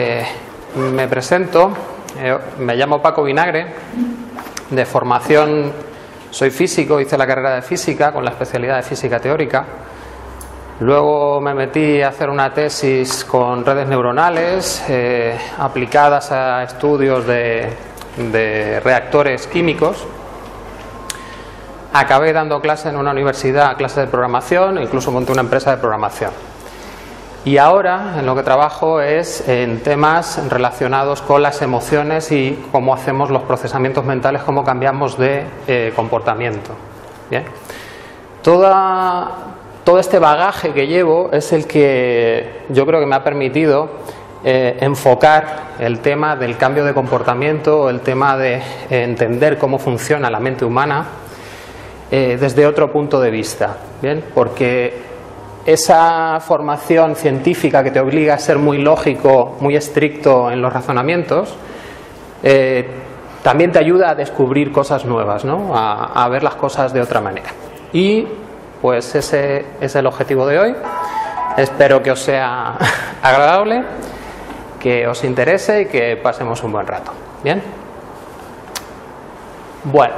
Eh, me presento, eh, me llamo Paco Vinagre, de formación soy físico, hice la carrera de física con la especialidad de física teórica. Luego me metí a hacer una tesis con redes neuronales eh, aplicadas a estudios de, reactores químicos. Acabé dando clases en una universidad, clases de programación, incluso monté una empresa de programación. Y ahora en lo que trabajo es en temas relacionados con las emociones y cómo hacemos los procesamientos mentales, cómo cambiamos de eh, comportamiento. Todo este bagaje que llevo es el que yo creo que me ha permitido eh, enfocar el tema del cambio de comportamiento, el tema de eh, entender cómo funciona la mente humana desde otro punto de vista. ¿bien? Porque esa formación científica que te obliga a ser muy lógico, muy estricto en los razonamientos, eh, también te ayuda a descubrir cosas nuevas, ¿no? a, a ver las cosas de otra manera. Y pues ese es el objetivo de hoy. Espero que os sea agradable, que os interese y que pasemos un buen rato. ¿Bien? Bueno,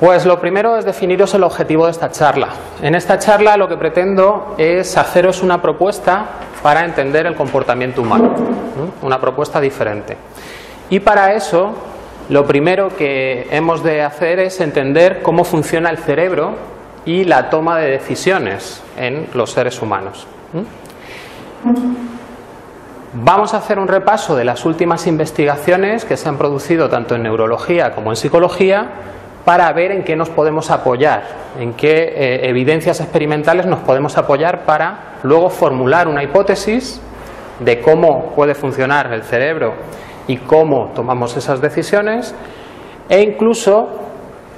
pues lo primero es definiros el objetivo de esta charla. En esta charla lo que pretendo es haceros una propuesta para entender el comportamiento humano, ¿no? una propuesta diferente. Y para eso lo primero que hemos de hacer es entender cómo funciona el cerebro y la toma de decisiones en los seres humanos. Vamos a hacer un repaso de las últimas investigaciones que se han producido tanto en neurología como en psicología para ver en qué nos podemos apoyar, en qué eh, evidencias experimentales nos podemos apoyar para luego formular una hipótesis de cómo puede funcionar el cerebro y cómo tomamos esas decisiones e incluso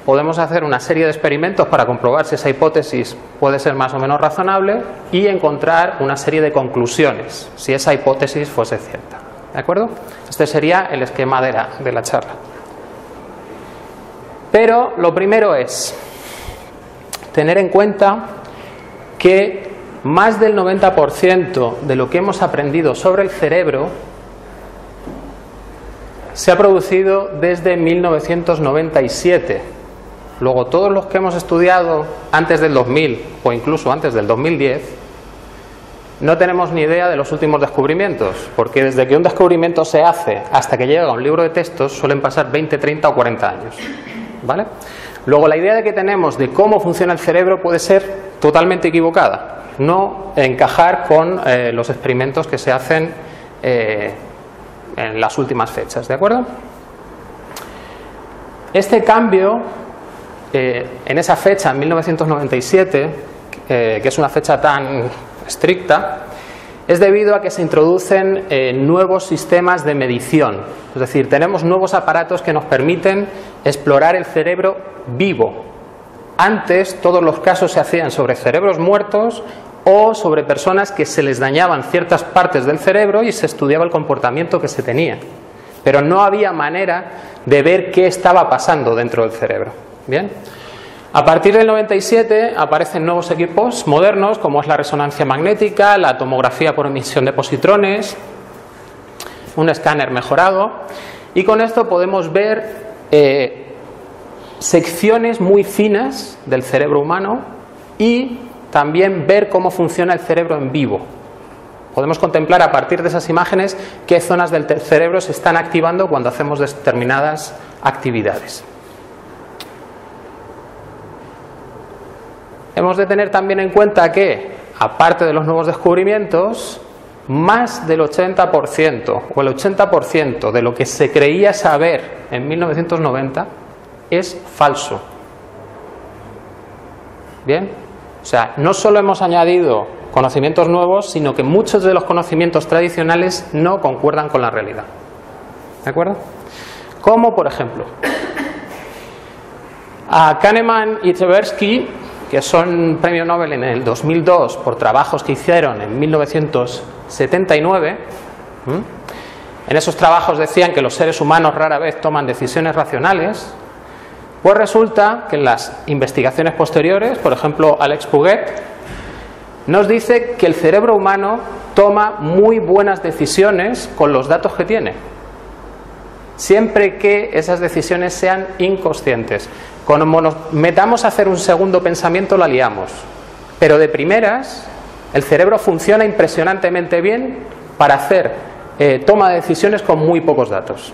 podemos hacer una serie de experimentos para comprobar si esa hipótesis puede ser más o menos razonable y encontrar una serie de conclusiones si esa hipótesis fuese cierta. ¿De acuerdo? Este sería el esquema de la, de la charla. Pero lo primero es tener en cuenta que más del 90% de lo que hemos aprendido sobre el cerebro se ha producido desde 1997. Luego, todos los que hemos estudiado antes del 2000 o incluso antes del 2010, no tenemos ni idea de los últimos descubrimientos, porque desde que un descubrimiento se hace hasta que llega a un libro de textos suelen pasar 20, 30 o 40 años. ¿Vale? Luego, la idea de que tenemos de cómo funciona el cerebro puede ser totalmente equivocada, no encajar con eh, los experimentos que se hacen eh, en las últimas fechas, ¿de acuerdo? Este cambio, eh, en esa fecha, en 1997, eh, que es una fecha tan estricta, es debido a que se introducen eh, nuevos sistemas de medición. Es decir, tenemos nuevos aparatos que nos permiten explorar el cerebro vivo. Antes todos los casos se hacían sobre cerebros muertos o sobre personas que se les dañaban ciertas partes del cerebro y se estudiaba el comportamiento que se tenía. Pero no había manera de ver qué estaba pasando dentro del cerebro. Bien. A partir del 97 aparecen nuevos equipos modernos como es la resonancia magnética, la tomografía por emisión de positrones, un escáner mejorado y con esto podemos ver eh, secciones muy finas del cerebro humano y también ver cómo funciona el cerebro en vivo. Podemos contemplar a partir de esas imágenes qué zonas del cerebro se están activando cuando hacemos determinadas actividades. Hemos de tener también en cuenta que, aparte de los nuevos descubrimientos, más del 80% o el 80% de lo que se creía saber en 1990 es falso. Bien, o sea, no solo hemos añadido conocimientos nuevos, sino que muchos de los conocimientos tradicionales no concuerdan con la realidad. ¿De acuerdo? Como, por ejemplo, a Kahneman y Tversky, que son premio Nobel en el 2002 por trabajos que hicieron en 1979, en esos trabajos decían que los seres humanos rara vez toman decisiones racionales, pues resulta que en las investigaciones posteriores, por ejemplo Alex Puget, nos dice que el cerebro humano toma muy buenas decisiones con los datos que tiene. Siempre que esas decisiones sean inconscientes. Cuando nos metamos a hacer un segundo pensamiento la liamos. Pero de primeras, el cerebro funciona impresionantemente bien para hacer eh, toma de decisiones con muy pocos datos.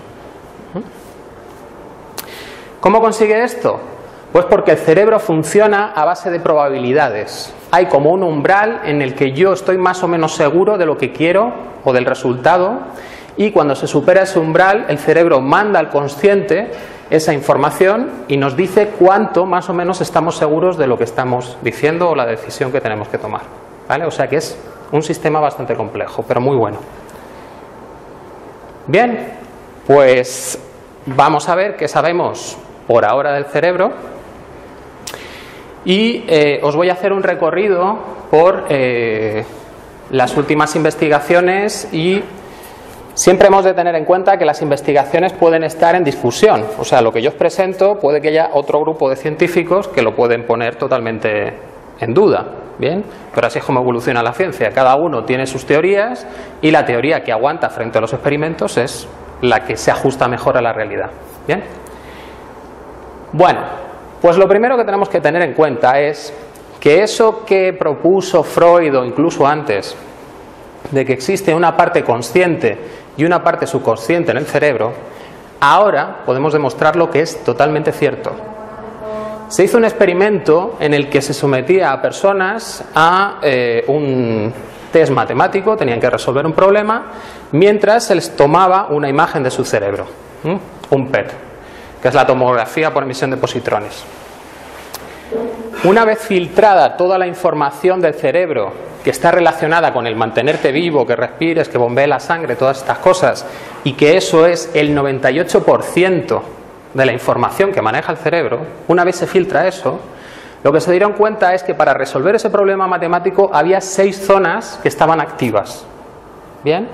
¿Cómo consigue esto? Pues porque el cerebro funciona a base de probabilidades. Hay como un umbral en el que yo estoy más o menos seguro de lo que quiero o del resultado y cuando se supera ese umbral el cerebro manda al consciente esa información y nos dice cuánto más o menos estamos seguros de lo que estamos diciendo o la decisión que tenemos que tomar. ¿Vale? O sea que es un sistema bastante complejo, pero muy bueno. Bien, pues vamos a ver qué sabemos por ahora del cerebro y eh, os voy a hacer un recorrido por eh, las últimas investigaciones y siempre hemos de tener en cuenta que las investigaciones pueden estar en discusión. O sea, lo que yo os presento puede que haya otro grupo de científicos que lo pueden poner totalmente en duda. Bien, pero así es como evoluciona la ciencia. Cada uno tiene sus teorías y la teoría que aguanta frente a los experimentos es la que se ajusta mejor a la realidad. Bien. Bueno, pues lo primero que tenemos que tener en cuenta es que eso que propuso Freud o incluso antes, de que existe una parte consciente y una parte subconsciente en el cerebro, ahora podemos demostrarlo que es totalmente cierto. Se hizo un experimento en el que se sometía a personas a eh, un test matemático, tenían que resolver un problema, mientras se les tomaba una imagen de su cerebro, un PET que es la tomografía por emisión de positrones. Una vez filtrada toda la información del cerebro está relacionada con el mantenerte vivo, que respires, que bombee la sangre, todas estas cosas, y que eso es el 98% de la información que maneja el cerebro, una vez se filtra eso, lo que se dieron cuenta es que para resolver ese problema matemático había seis zonas que estaban activas. ¿Bien?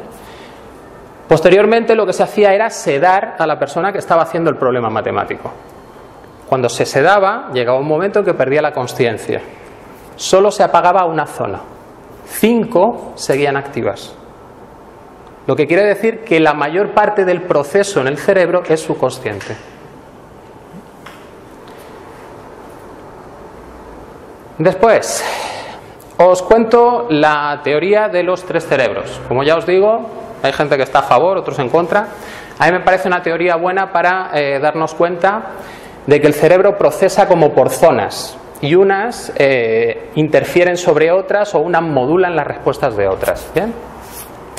Posteriormente lo que se hacía era sedar a la persona que estaba haciendo el problema matemático. Cuando se sedaba, llegaba un momento en que perdía la conciencia. Solo se apagaba una zona. Cinco seguían activas. Lo que quiere decir que la mayor parte del proceso en el cerebro es subconsciente. Después, os cuento la teoría de los tres cerebros. Como ya os digo, hay gente que está a favor, otros en contra. A mí me parece una teoría buena para eh, darnos cuenta de que el cerebro procesa como por zonas y unas eh, interfieren sobre otras o unas modulan las respuestas de otras. ¿bien?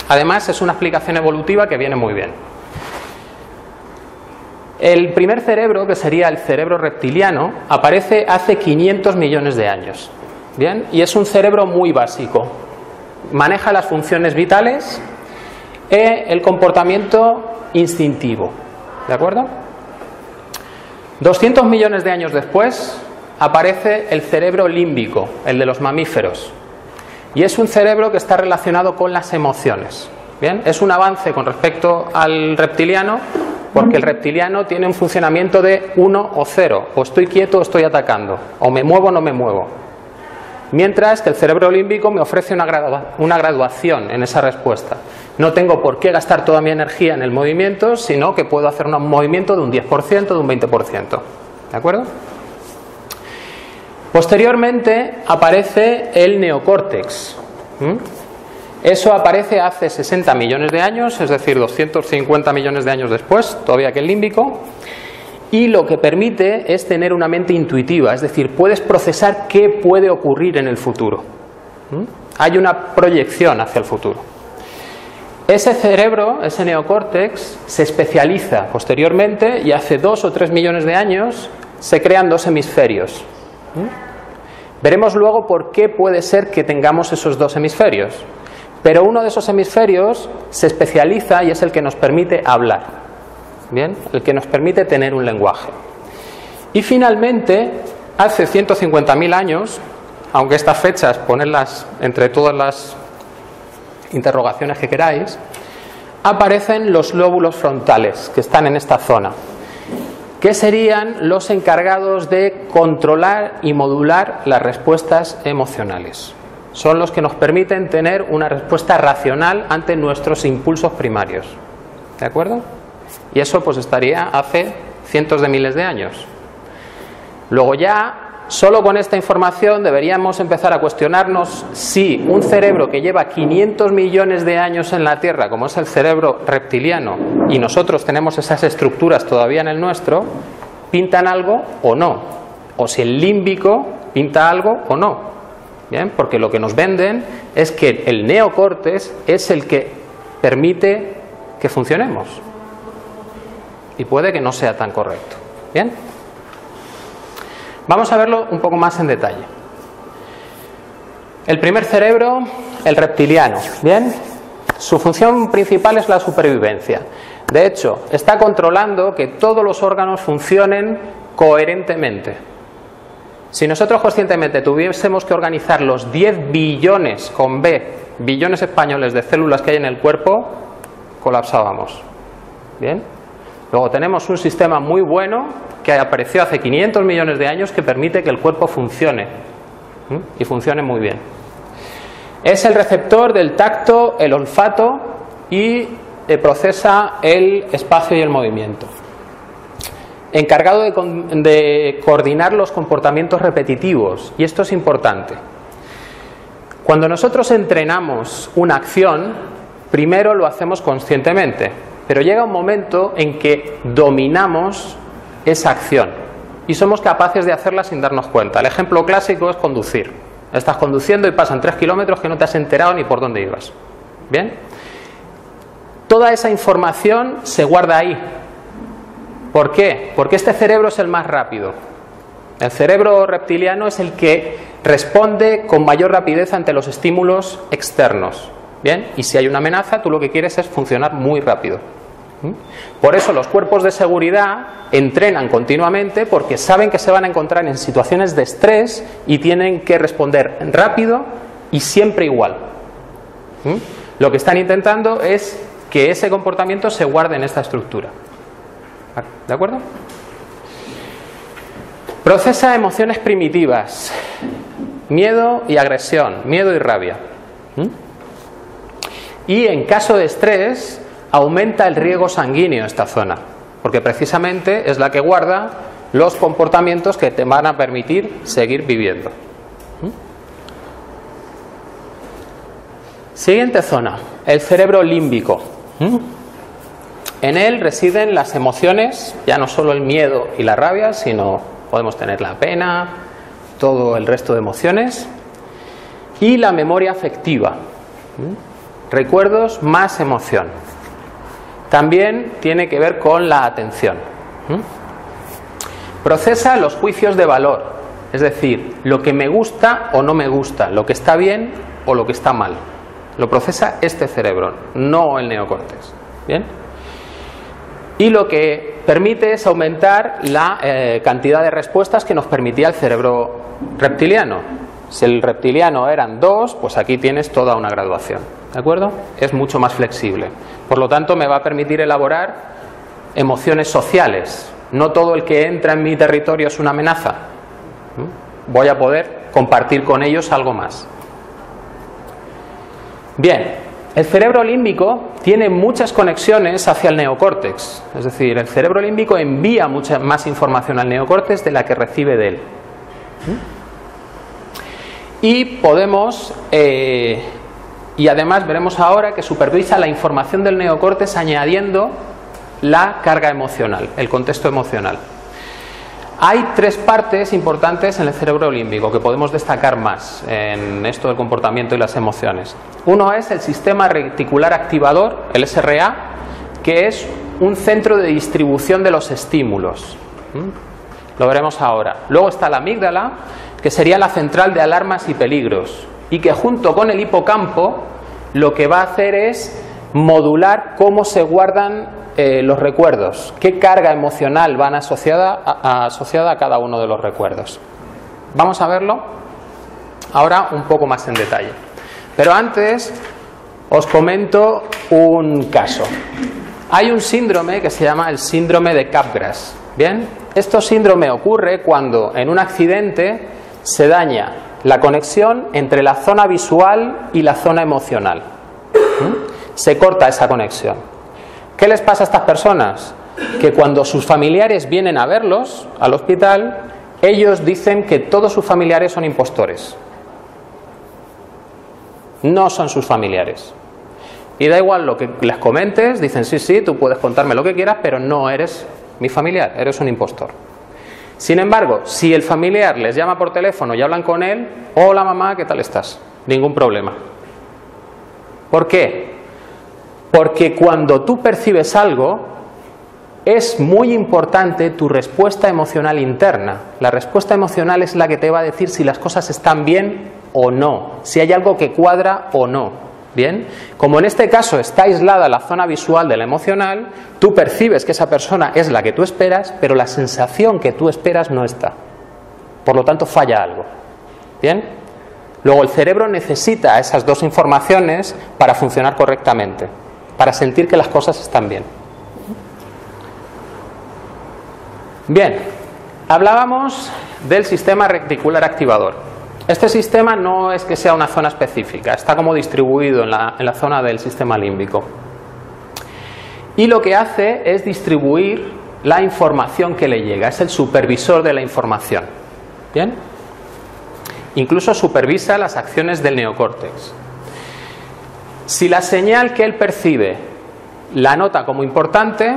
Además, es una explicación evolutiva que viene muy bien. El primer cerebro, que sería el cerebro reptiliano, aparece hace 500 millones de años. ¿bien? Y es un cerebro muy básico. Maneja las funciones vitales e el comportamiento instintivo. ¿De acuerdo? 200 millones de años después aparece el cerebro límbico, el de los mamíferos. Y es un cerebro que está relacionado con las emociones. Bien, es un avance con respecto al reptiliano, porque el reptiliano tiene un funcionamiento de 1 o 0, o estoy quieto o estoy atacando, o me muevo o no me muevo. Mientras que el cerebro límbico me ofrece una, una graduación en esa respuesta. No tengo por qué gastar toda mi energía en el movimiento, sino que puedo hacer un movimiento de un 10%, de un 20%. ¿De acuerdo? Posteriormente aparece el neocórtex. Eso aparece hace 60 millones de años, es decir, 250 millones de años después, todavía que el límbico. Y lo que permite es tener una mente intuitiva, es decir, puedes procesar qué puede ocurrir en el futuro. Hay una proyección hacia el futuro. Ese cerebro, ese neocórtex, se especializa posteriormente y hace dos o tres millones de años se crean dos hemisferios. Veremos luego por qué puede ser que tengamos esos dos hemisferios. Pero uno de esos hemisferios se especializa y es el que nos permite hablar. ¿Bien? El que nos permite tener un lenguaje. Y finalmente, hace 150.000 años, aunque estas fechas ponerlas entre todas las interrogaciones que queráis, aparecen los lóbulos frontales que están en esta zona, que serían los encargados de controlar y modular las respuestas emocionales. son los que nos permiten tener una respuesta racional ante nuestros impulsos primarios. ¿De acuerdo? Y eso pues estaría hace cientos de miles de años. Luego ya Solo con esta información deberíamos empezar a cuestionarnos si un cerebro que lleva 500 millones de años en la Tierra, como es el cerebro reptiliano, y nosotros tenemos esas estructuras todavía en el nuestro, pintan algo o no. O si el límbico pinta algo o no. ¿Bien? Porque lo que nos venden es que el neocortes es el que permite que funcionemos. Y puede que no sea tan correcto. ¿Bien? Vamos a verlo un poco más en detalle. El primer cerebro, el reptiliano, ¿bien? Su función principal es la supervivencia. De hecho, está controlando que todos los órganos funcionen coherentemente. Si nosotros conscientemente tuviésemos que organizar los 10 billones con B, billones españoles de células que hay en el cuerpo, colapsábamos. ¿Bien? Luego tenemos un sistema muy bueno que apareció hace 500 millones de años que permite que el cuerpo funcione y funcione muy bien. Es el receptor del tacto, el olfato y eh, procesa el espacio y el movimiento. Encargado de, de coordinar los comportamientos repetitivos, y esto es importante. Cuando nosotros entrenamos una acción, primero lo hacemos conscientemente, pero llega un momento en que dominamos esa acción y somos capaces de hacerla sin darnos cuenta. El ejemplo clásico es conducir. Estás conduciendo y pasan tres kilómetros que no te has enterado ni por dónde ibas. ¿Bien? Toda esa información se guarda ahí. ¿Por qué? Porque este cerebro es el más rápido. El cerebro reptiliano es el que responde con mayor rapidez ante los estímulos externos. Bien, y si hay una amenaza, tú lo que quieres es funcionar muy rápido. ¿Mm? Por eso los cuerpos de seguridad entrenan continuamente porque saben que se van a encontrar en situaciones de estrés y tienen que responder rápido y siempre igual. ¿Mm? Lo que están intentando es que ese comportamiento se guarde en esta estructura. ¿De acuerdo? Procesa emociones primitivas, miedo y agresión, miedo y rabia. ¿Mm? Y en caso de estrés, aumenta el riego sanguíneo esta zona, porque precisamente es la que guarda los comportamientos que te van a permitir seguir viviendo. ¿Mm? Siguiente zona, el cerebro límbico. ¿Mm? En él residen las emociones, ya no solo el miedo y la rabia, sino podemos tener la pena, todo el resto de emociones, y la memoria afectiva. Recuerdos más emoción también tiene que ver con la atención. Procesa los juicios de valor, es decir, lo que me gusta o no me gusta, lo que está bien o lo que está mal. Lo procesa este cerebro, no el neocortes. ¿Bien? Y lo que permite es aumentar la eh, cantidad de respuestas que nos permitía el cerebro reptiliano. Si el reptiliano eran dos, pues aquí tienes toda una graduación. ¿De acuerdo? Es mucho más flexible. Por lo tanto, me va a permitir elaborar emociones sociales. No todo el que entra en mi territorio es una amenaza. Voy a poder compartir con ellos algo más. Bien, el cerebro límbico tiene muchas conexiones hacia el neocórtex. Es decir, el cerebro límbico envía mucha más información al neocórtex de la que recibe de él. Y podemos eh, y además veremos ahora que supervisa la información del neocortes añadiendo la carga emocional, el contexto emocional. Hay tres partes importantes en el cerebro límbico que podemos destacar más en esto del comportamiento y las emociones. Uno es el sistema reticular activador, el SRA, que es un centro de distribución de los estímulos. ¿Mm? Lo veremos ahora. Luego está la amígdala, que sería la central de alarmas y peligros y que junto con el hipocampo lo que va a hacer es modular cómo se guardan eh, los recuerdos, qué carga emocional van asociada a, asociada a cada uno de los recuerdos. Vamos a verlo ahora un poco más en detalle. Pero antes os comento un caso. Hay un síndrome que se llama el síndrome de Capgras. Bien, este síndrome ocurre cuando en un accidente se daña la conexión entre la zona visual y la zona emocional. Se corta esa conexión. ¿Qué les pasa a estas personas? Que cuando sus familiares vienen a verlos al hospital, ellos dicen que todos sus familiares son impostores. No son sus familiares. Y da igual lo que les comentes, dicen, sí, sí, tú puedes contarme lo que quieras, pero no eres mi familiar, eres un impostor. Sin embargo, si el familiar les llama por teléfono y hablan con él, hola mamá, ¿qué tal estás? Ningún problema. ¿Por qué? Porque cuando tú percibes algo, es muy importante tu respuesta emocional interna. La respuesta emocional es la que te va a decir si las cosas están bien o no, si hay algo que cuadra o no. Bien, como en este caso está aislada la zona visual de la emocional, tú percibes que esa persona es la que tú esperas, pero la sensación que tú esperas no está. Por lo tanto, falla algo. Bien, luego el cerebro necesita esas dos informaciones para funcionar correctamente, para sentir que las cosas están bien. Bien, hablábamos del sistema reticular activador. Este sistema no es que sea una zona específica, está como distribuido en la, zona del sistema límbico. Y lo que hace es distribuir la información que le llega, es el supervisor de la información. ¿Bien? Incluso supervisa las acciones del neocórtex. Si la señal que él percibe la nota como importante,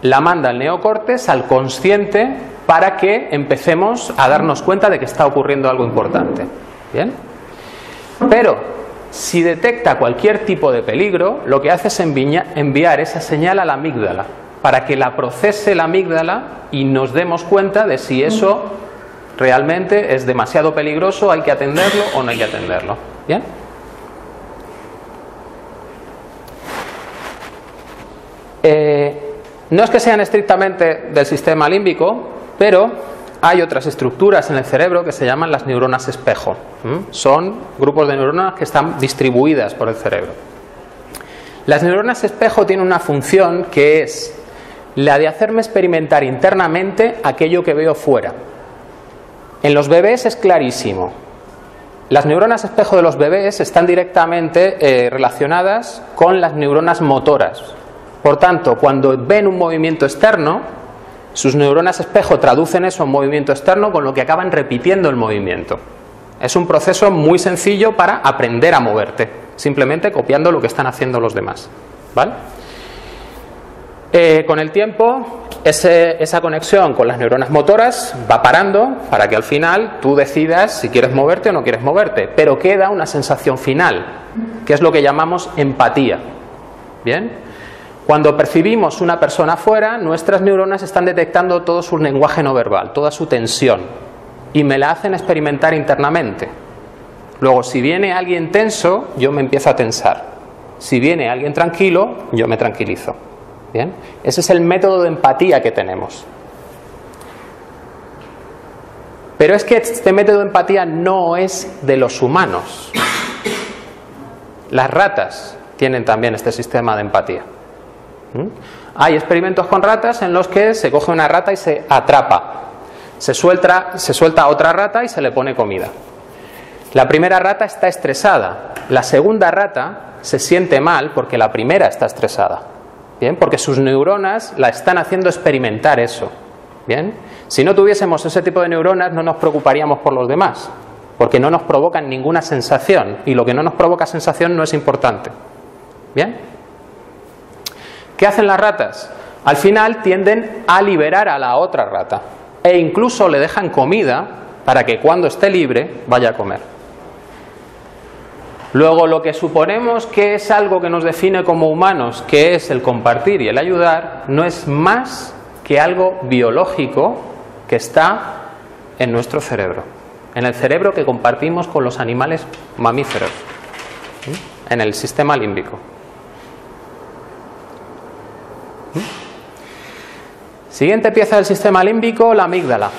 la manda al neocórtex, al consciente, para que empecemos a darnos cuenta de que está ocurriendo algo importante. ¿Bien? Pero si detecta cualquier tipo de peligro, lo que hace es enviar esa señal a la amígdala para que la procese la amígdala y nos demos cuenta de si eso realmente es demasiado peligroso, hay que atenderlo o no hay que atenderlo. ¿Bien? Eh, no es que sean estrictamente del sistema límbico, pero hay otras estructuras en el cerebro que se llaman las neuronas espejo. Son grupos de neuronas que están distribuidas por el cerebro. Las neuronas espejo tienen una función que es la de hacerme experimentar internamente aquello que veo fuera. En los bebés es clarísimo. Las neuronas espejo de los bebés están directamente eh, relacionadas con las neuronas motoras. Por tanto, cuando ven un movimiento externo, sus neuronas espejo traducen eso en movimiento externo con lo que acaban repitiendo el movimiento. Es un proceso muy sencillo para aprender a moverte, simplemente copiando lo que están haciendo los demás. ¿Vale? Eh, con el tiempo, esa conexión con las neuronas motoras va parando para que al final tú decidas si quieres moverte o no quieres moverte, pero queda una sensación final, que es lo que llamamos empatía. ¿Bien? Cuando percibimos una persona afuera, nuestras neuronas están detectando todo su lenguaje no verbal, toda su tensión, y me la hacen experimentar internamente. Luego, si viene alguien tenso, yo me empiezo a tensar. Si viene alguien tranquilo, yo me tranquilizo. ¿Bien? Ese es el método de empatía que tenemos. Pero es que este método de empatía no es de los humanos. Las ratas tienen también este sistema de empatía. ¿Mm? Hay experimentos con ratas en los que se coge una rata y se atrapa. Se suelta, se suelta otra rata y se le pone comida. La primera rata está estresada. La segunda rata se siente mal porque la primera está estresada. Bien, porque sus neuronas la están haciendo experimentar eso. Bien, si no tuviésemos ese tipo de neuronas no nos preocuparíamos por los demás, porque no nos provocan ninguna sensación y lo que no nos provoca sensación no es importante. Bien. ¿Qué hacen las ratas? Al final tienden a liberar a la otra rata e incluso le dejan comida para que cuando esté libre vaya a comer. Luego lo que suponemos que es algo que nos define como humanos, que es el compartir y el ayudar, no es más que algo biológico que está en nuestro cerebro, en el cerebro que compartimos con los animales mamíferos, en el sistema límbico. Siguiente pieza del sistema límbico, la amígdala.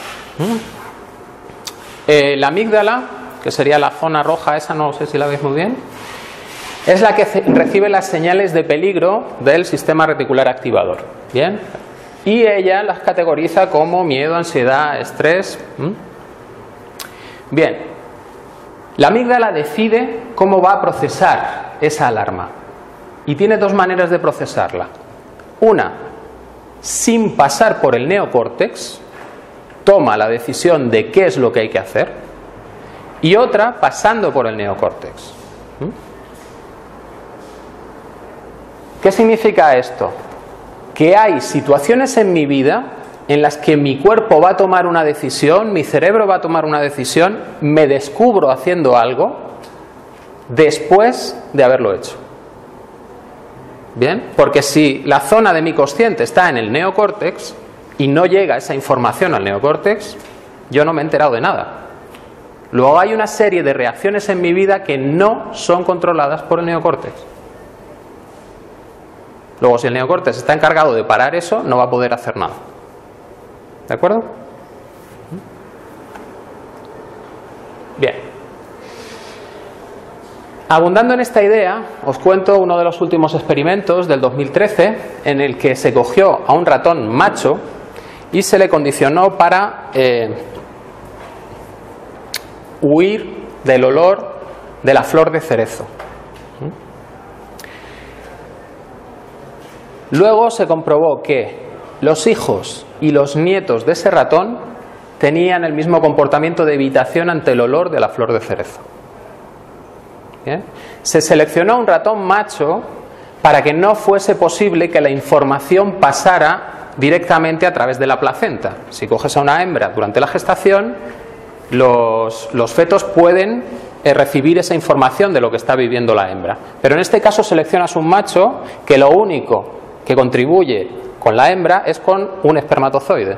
Eh, la amígdala, que sería la zona roja esa, no sé si la veis muy bien, es la que recibe las señales de peligro del sistema reticular activador. Bien. Y ella las categoriza como miedo, ansiedad, estrés. Bien. La amígdala decide cómo va a procesar esa alarma y tiene dos maneras de procesarla. Una, sin pasar por el neocórtex, toma la decisión de qué es lo que hay que hacer, y otra pasando por el neocórtex. ¿Mm? ¿Qué significa esto? Que hay situaciones en mi vida en las que mi cuerpo va a tomar una decisión, mi cerebro va a tomar una decisión, me descubro haciendo algo después de haberlo hecho. ¿Bien? Porque si la zona de mi consciente está en el neocórtex y no llega esa información al neocórtex, yo no me he enterado de nada. Luego hay una serie de reacciones en mi vida que no son controladas por el neocórtex. Luego, si el neocórtex está encargado de parar eso, no va a poder hacer nada. ¿De acuerdo? Bien. Abundando en esta idea, os cuento uno de los últimos experimentos del 2013 en el que se cogió a un ratón macho y se le condicionó para eh, huir del olor de la flor de cerezo. Luego se comprobó que los hijos y los nietos de ese ratón tenían el mismo comportamiento de evitación ante el olor de la flor de cerezo. Se seleccionó un ratón macho para que no fuese posible que la información pasara directamente a través de la placenta. Si coges a una hembra durante la gestación, los, fetos pueden eh, recibir esa información de lo que está viviendo la hembra. Pero en este caso seleccionas un macho que lo único que contribuye con la hembra es con un espermatozoide.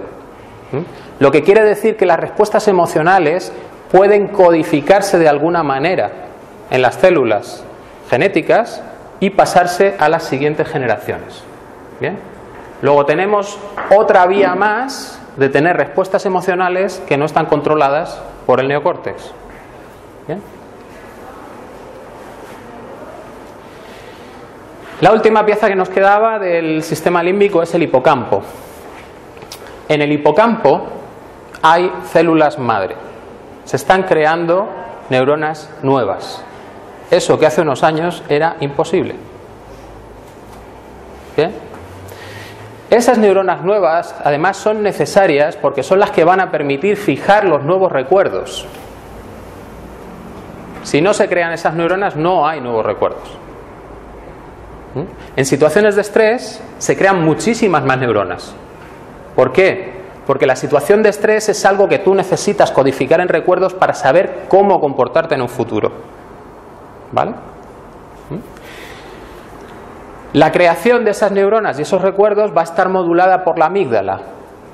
Lo que quiere decir que las respuestas emocionales pueden codificarse de alguna manera en las células genéticas y pasarse a las siguientes generaciones. ¿Bien? Luego tenemos otra vía más de tener respuestas emocionales que no están controladas por el neocórtex. ¿Bien? La última pieza que nos quedaba del sistema límbico es el hipocampo. En el hipocampo hay células madre. Se están creando neuronas nuevas. Eso que hace unos años era imposible. Esas neuronas nuevas además son necesarias porque son las que van a permitir fijar los nuevos recuerdos. Si no se crean esas neuronas no hay nuevos recuerdos. ¿Mm? En situaciones de estrés se crean muchísimas más neuronas. ¿Por qué? Porque la situación de estrés es algo que tú necesitas codificar en recuerdos para saber cómo comportarte en un futuro. ¿Vale? ¿Mm? La creación de esas neuronas y esos recuerdos va a estar modulada por la amígdala.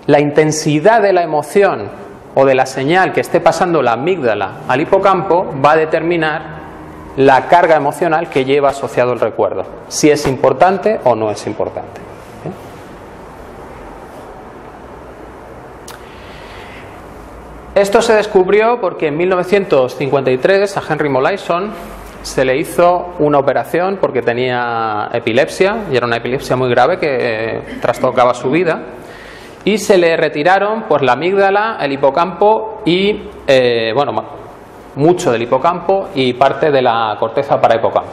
La intensidad de la emoción o de la señal que esté pasando la amígdala al hipocampo va a determinar la carga emocional que lleva asociado el recuerdo, si es importante o no es importante. ¿eh? Esto se descubrió porque en 1953 a Henry Molaison se le hizo una operación porque tenía epilepsia y era una epilepsia muy grave que eh, trastocaba su vida y se le retiraron pues la amígdala, el hipocampo y eh, bueno mucho del hipocampo y parte de la corteza para hipocampo.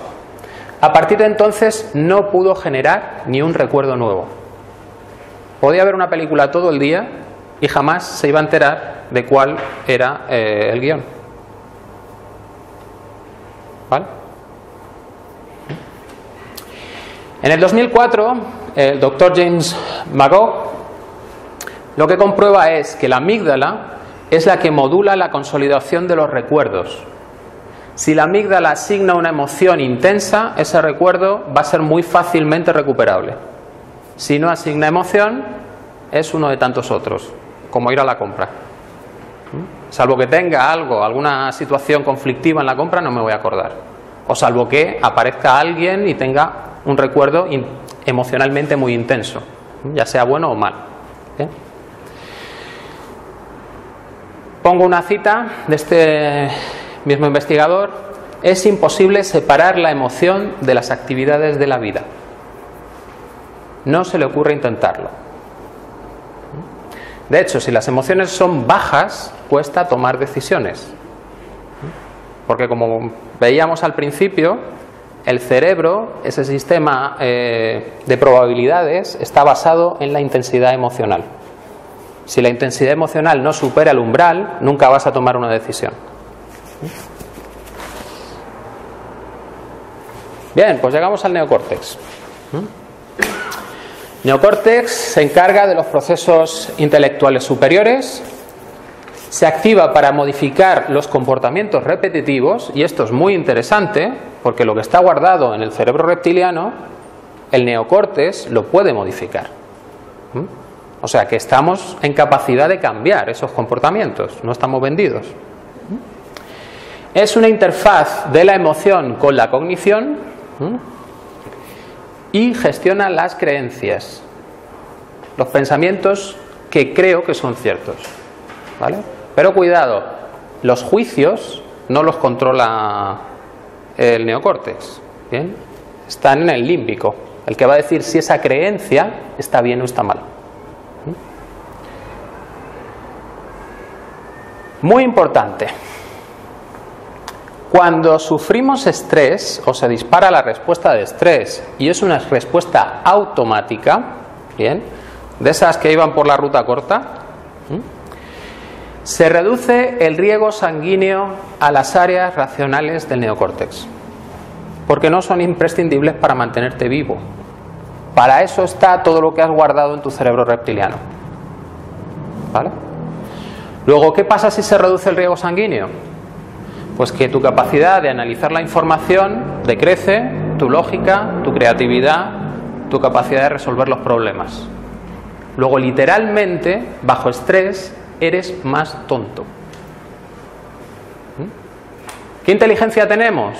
A partir de entonces no pudo generar ni un recuerdo nuevo. Podía ver una película todo el día y jamás se iba a enterar de cuál era eh, el guion. En el 2004, el doctor James Magog lo que comprueba es que la amígdala es la que modula la consolidación de los recuerdos. Si la amígdala asigna una emoción intensa, ese recuerdo va a ser muy fácilmente recuperable. Si no asigna emoción, es uno de tantos otros, como ir a la compra. ¿Mm? Salvo que tenga algo, alguna situación conflictiva en la compra, no me voy a acordar. O salvo que aparezca alguien y tenga un recuerdo emocionalmente muy intenso, ya sea bueno o mal. Pongo una cita de este mismo investigador. Es imposible separar la emoción de las actividades de la vida. No se le ocurre intentarlo. De hecho, si las emociones son bajas, cuesta tomar decisiones. Porque como veíamos al principio, el cerebro, ese sistema eh, de probabilidades, está basado en la intensidad emocional. Si la intensidad emocional no supera el umbral, nunca vas a tomar una decisión. Bien, pues llegamos al neocórtex. Neocórtex se encarga de los procesos intelectuales superiores, se activa para modificar los comportamientos repetitivos, y esto es muy interesante, porque lo que está guardado en el cerebro reptiliano, el neocórtex lo puede modificar. ¿Mm? O sea que estamos en capacidad de cambiar esos comportamientos, no estamos vendidos. ¿Mm? Es una interfaz de la emoción con la cognición ¿Mm? y gestiona las creencias, los pensamientos que creo que son ciertos. ¿Vale? Pero cuidado, los juicios no los controla el neocórtex. ¿bien? Están en el límbico, el que va a decir si esa creencia está bien o está mal. Muy importante. Cuando sufrimos estrés o se dispara la respuesta de estrés y es una respuesta automática, bien, de esas que iban por la ruta corta, se reduce el riego sanguíneo a las áreas racionales del neocórtex, porque no son imprescindibles para mantenerte vivo. Para eso está todo lo que has guardado en tu cerebro reptiliano. ¿Vale? Luego, ¿qué pasa si se reduce el riego sanguíneo? Pues que tu capacidad de analizar la información decrece, tu lógica, tu creatividad, tu capacidad de resolver los problemas. Luego, literalmente, bajo estrés, eres más tonto. ¿Mm? ¿Qué inteligencia tenemos?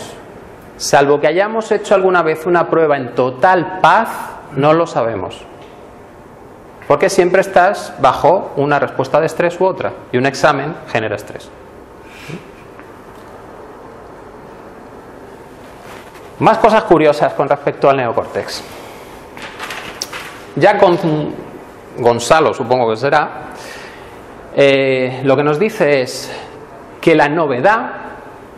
Salvo que hayamos hecho alguna vez una prueba en total paz, no lo sabemos. Porque siempre estás bajo una respuesta de estrés u otra. Y un examen genera estrés. Más cosas curiosas con respecto al neocórtex. Ya con Gonzalo, supongo que será, eh, lo que nos dice es que la novedad,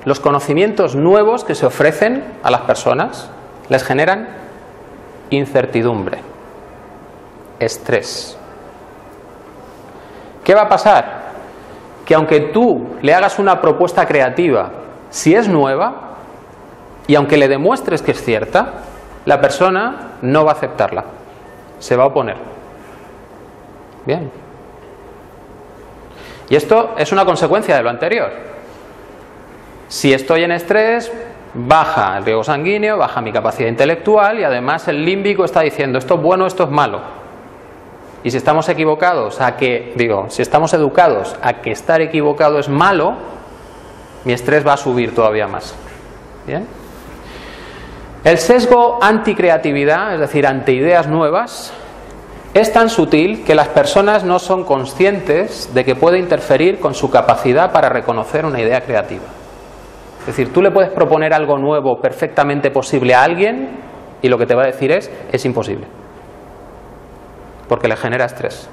los conocimientos nuevos que se ofrecen a las personas, les generan incertidumbre, estrés. ¿Qué va a pasar? Que aunque tú le hagas una propuesta creativa, si es nueva, y aunque le demuestres que es cierta, la persona no va a aceptarla, se va a oponer. Bien. Y esto es una consecuencia de lo anterior. Si estoy en estrés, baja el riego sanguíneo, baja mi capacidad intelectual y además el límbico está diciendo esto es bueno, esto es malo. Y si estamos equivocados a que, digo, si estamos educados a que estar equivocado es malo, mi estrés va a subir todavía más. ¿Bien? El sesgo anticreatividad, es decir, ante ideas nuevas, es tan sutil que las personas no son conscientes de que puede interferir con su capacidad para reconocer una idea creativa. Es decir, tú le puedes proponer algo nuevo perfectamente posible a alguien y lo que te va a decir es, es imposible. Porque le genera estrés.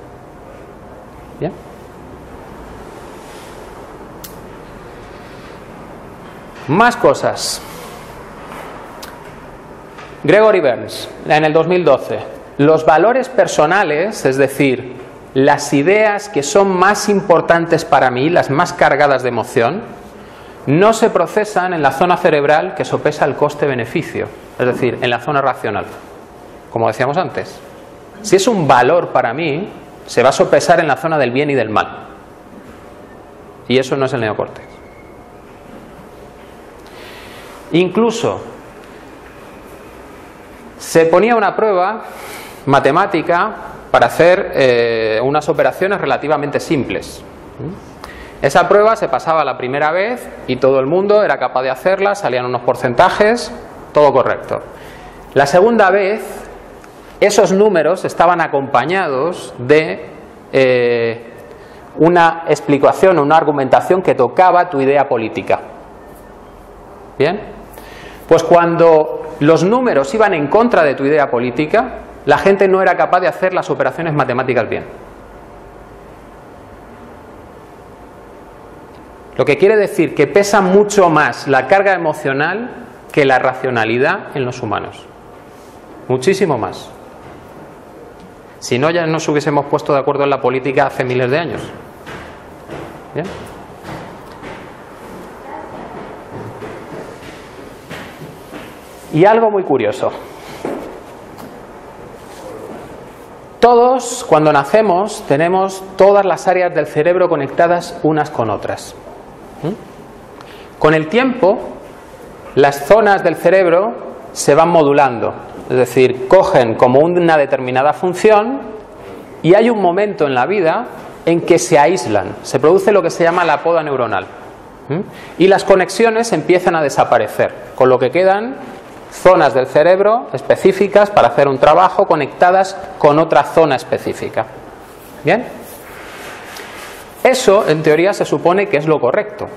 ¿Bien? Más cosas. Gregory Burns, en el 2012, los valores personales, es decir, las ideas que son más importantes para mí, las más cargadas de emoción, no se procesan en la zona cerebral que sopesa el coste-beneficio, es decir, en la zona racional, como decíamos antes. Si es un valor para mí, se va a sopesar en la zona del bien y del mal. Y eso no es el neocórtex. Incluso se ponía una prueba matemática para hacer eh, unas operaciones relativamente simples. Esa prueba se pasaba la primera vez y todo el mundo era capaz de hacerla, salían unos porcentajes, todo correcto. La segunda vez, esos números estaban acompañados de eh, una explicación o una argumentación que tocaba tu idea política. ¿Bien? Pues cuando los números iban en contra de tu idea política, la gente no era capaz de hacer las operaciones matemáticas bien. Lo que quiere decir que pesa mucho más la carga emocional que la racionalidad en los humanos. Muchísimo más. Si no, ya nos hubiésemos puesto de acuerdo en la política hace miles de años. ¿Bien? Y algo muy curioso. Todos, cuando nacemos, tenemos todas las áreas del cerebro conectadas unas con otras. ¿Mm? Con el tiempo, las zonas del cerebro se van modulando, es decir, cogen como una determinada función y hay un momento en la vida en que se aíslan, se produce lo que se llama la poda neuronal. ¿Mm? Y las conexiones empiezan a desaparecer, con lo que quedan zonas del cerebro específicas para hacer un trabajo conectadas con otra zona específica. ¿Bien? Eso, en teoría, se supone que es lo correcto.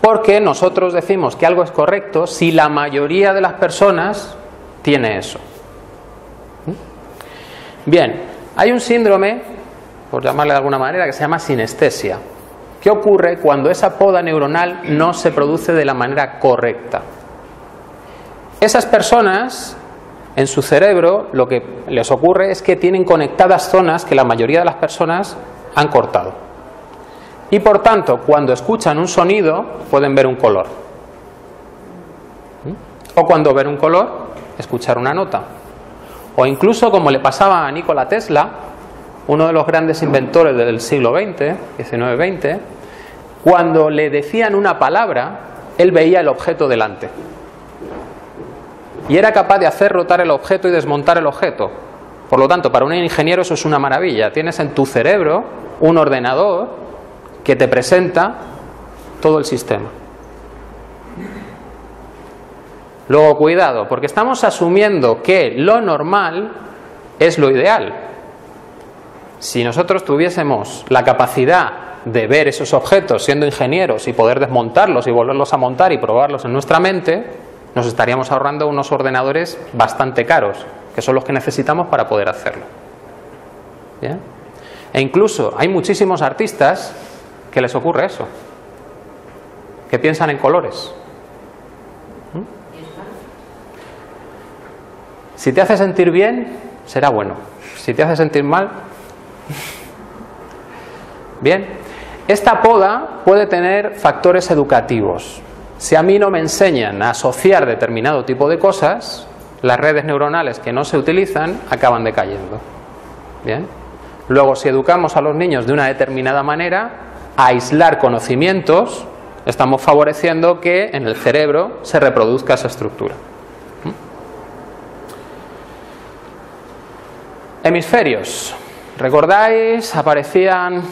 Porque nosotros decimos que algo es correcto si la mayoría de las personas tiene eso. ¿Mm? Bien, hay un síndrome, por llamarle de alguna manera, que se llama sinestesia. ¿Qué ocurre cuando esa poda neuronal no se produce de la manera correcta? Esas personas, en su cerebro, lo que les ocurre es que tienen conectadas zonas que la mayoría de las personas han cortado. Y por tanto, cuando escuchan un sonido, pueden ver un color. ¿Mm? O cuando ven un color, escuchar una nota. O incluso, como le pasaba a Nikola Tesla, uno de los grandes inventores del siglo XX, XIX-XX, cuando le decían una palabra, él veía el objeto delante y era capaz de hacer rotar el objeto y desmontar el objeto. Por lo tanto, para un ingeniero eso es una maravilla. Tienes en tu cerebro un ordenador que te presenta todo el sistema. Luego, cuidado, porque estamos asumiendo que lo normal es lo ideal. Si nosotros tuviésemos la capacidad de ver esos objetos siendo ingenieros y poder desmontarlos y volverlos a montar y probarlos en nuestra mente, nos estaríamos ahorrando unos ordenadores bastante caros, que son los que necesitamos para poder hacerlo. E incluso hay muchísimos artistas que les ocurre eso, que piensan en colores. ¿Mm? Si te hace sentir bien, será bueno. Si te hace sentir mal, bien. Esta poda puede tener factores educativos. Si a mí no me enseñan a asociar determinado tipo de cosas, las redes neuronales que no se utilizan acaban decayendo. Bien. Luego, si educamos a los niños de una determinada manera, a aislar conocimientos, estamos favoreciendo que en el cerebro se reproduzca esa estructura. ¿Mm? Hemisferios. ¿Recordáis? Aparecían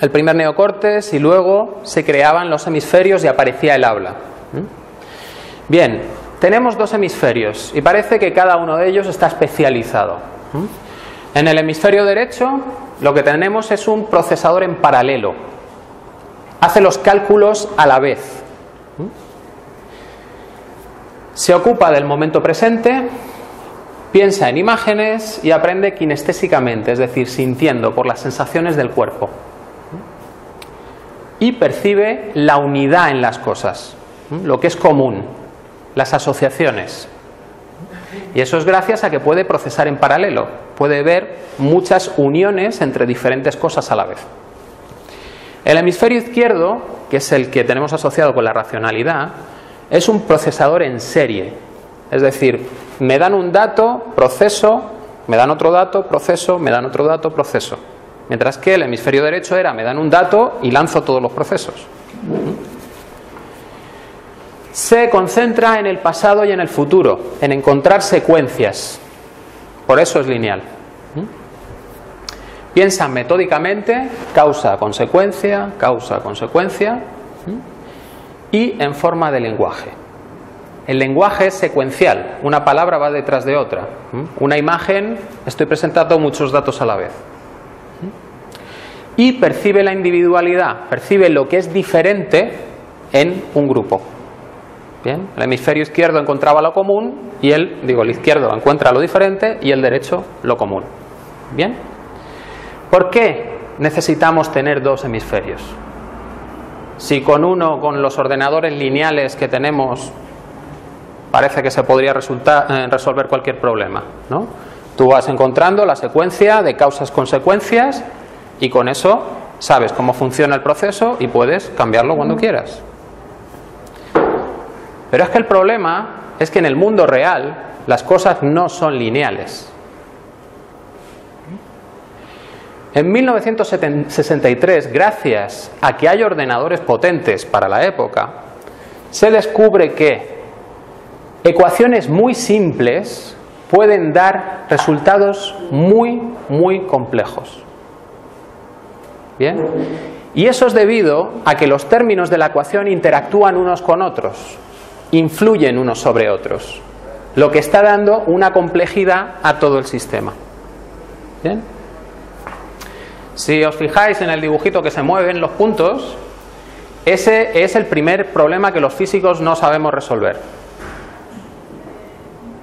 el primer neocortes y luego se creaban los hemisferios y aparecía el habla. ¿Mm? Bien, tenemos dos hemisferios y parece que cada uno de ellos está especializado. ¿Mm? En el hemisferio derecho lo que tenemos es un procesador en paralelo. Hace los cálculos a la vez. ¿Mm? Se ocupa del momento presente, piensa en imágenes y aprende kinestésicamente, es decir, sintiendo por las sensaciones del cuerpo y percibe la unidad en las cosas, lo que es común, las asociaciones. Y eso es gracias a que puede procesar en paralelo, puede ver muchas uniones entre diferentes cosas a la vez. El hemisferio izquierdo, que es el que tenemos asociado con la racionalidad, es un procesador en serie. Es decir, me dan un dato, proceso, me dan otro dato, proceso, me dan otro dato, proceso. Mientras que el hemisferio derecho era me dan un dato y lanzo todos los procesos. Se concentra en el pasado y en el futuro, en encontrar secuencias. Por eso es lineal. Piensa metódicamente, causa, consecuencia, causa, consecuencia, y en forma de lenguaje. El lenguaje es secuencial, una palabra va detrás de otra. Una imagen, estoy presentando muchos datos a la vez y percibe la individualidad, percibe lo que es diferente en un grupo. Bien, el hemisferio izquierdo encontraba lo común y el, digo, el izquierdo encuentra lo diferente y el derecho lo común. Bien, ¿por qué necesitamos tener dos hemisferios? si con uno, con los ordenadores lineales que tenemos, parece que se podría resultar, eh, resolver cualquier problema. ¿no? Tú vas encontrando la secuencia de causas-consecuencias y con eso sabes cómo funciona el proceso y puedes cambiarlo cuando quieras. Pero es que el problema es que en el mundo real las cosas no son lineales. En 1963, gracias a que hay ordenadores potentes para la época, se descubre que ecuaciones muy simples pueden dar resultados muy, muy complejos. ¿Bien? Y eso es debido a que los términos de la ecuación interactúan unos con otros, influyen unos sobre otros, lo que está dando una complejidad a todo el sistema. ¿Bien? Si os fijáis en el dibujito que se mueven los puntos, ese es el primer problema que los físicos no sabemos resolver.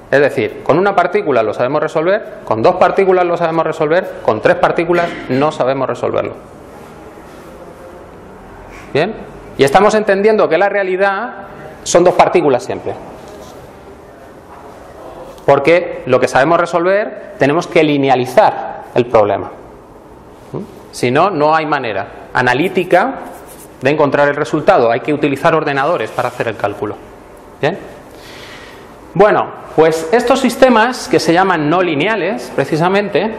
Es decir, con una partícula lo sabemos resolver, con dos partículas lo sabemos resolver, con tres partículas no sabemos resolverlo. ¿Bien? Y estamos entendiendo que la realidad son dos partículas siempre. Porque lo que sabemos resolver tenemos que linealizar el problema. Si no, no hay manera analítica de encontrar el resultado. Hay que utilizar ordenadores para hacer el cálculo. ¿Bien? Bueno, pues estos sistemas que se llaman no lineales, precisamente,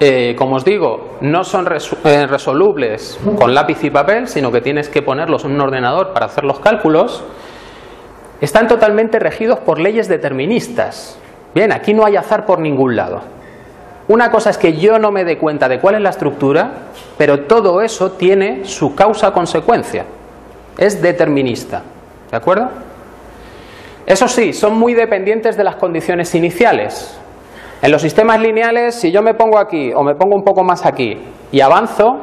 eh, como os digo, no son eh, resolubles con lápiz y papel, sino que tienes que ponerlos en un ordenador para hacer los cálculos, están totalmente regidos por leyes deterministas. Bien, aquí no hay azar por ningún lado. Una cosa es que yo no me dé cuenta de cuál es la estructura, pero todo eso tiene su causa-consecuencia. Es determinista. ¿De acuerdo? Eso sí, son muy dependientes de las condiciones iniciales. En los sistemas lineales, si yo me pongo aquí o me pongo un poco más aquí y avanzo,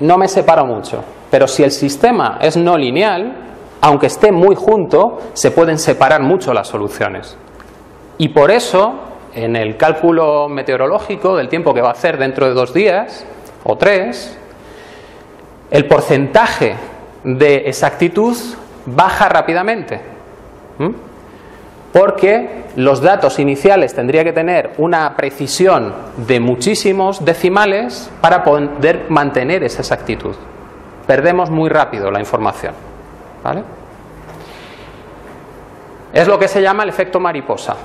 no me separo mucho. Pero si el sistema es no lineal, aunque esté muy junto, se pueden separar mucho las soluciones. Y por eso en el cálculo meteorológico del tiempo que va a hacer dentro de dos días o tres, el porcentaje de exactitud baja rápidamente. Porque los datos iniciales tendría que tener una precisión de muchísimos decimales para poder mantener esa exactitud. Perdemos muy rápido la información. ¿Vale? Es lo que se llama el efecto mariposa.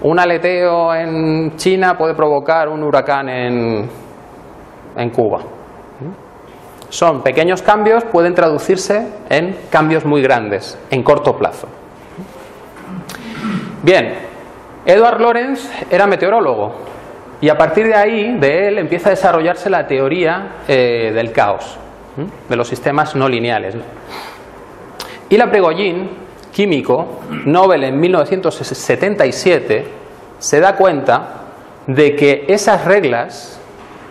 Un aleteo en China puede provocar un huracán en, en Cuba. Son pequeños cambios, pueden traducirse en cambios muy grandes, en corto plazo. Bien, Edward Lorenz era meteorólogo y a partir de ahí, de él, empieza a desarrollarse la teoría eh, del caos, de los sistemas no lineales. Y la Pregoyin químico, Nobel en 1977, se da cuenta de que esas reglas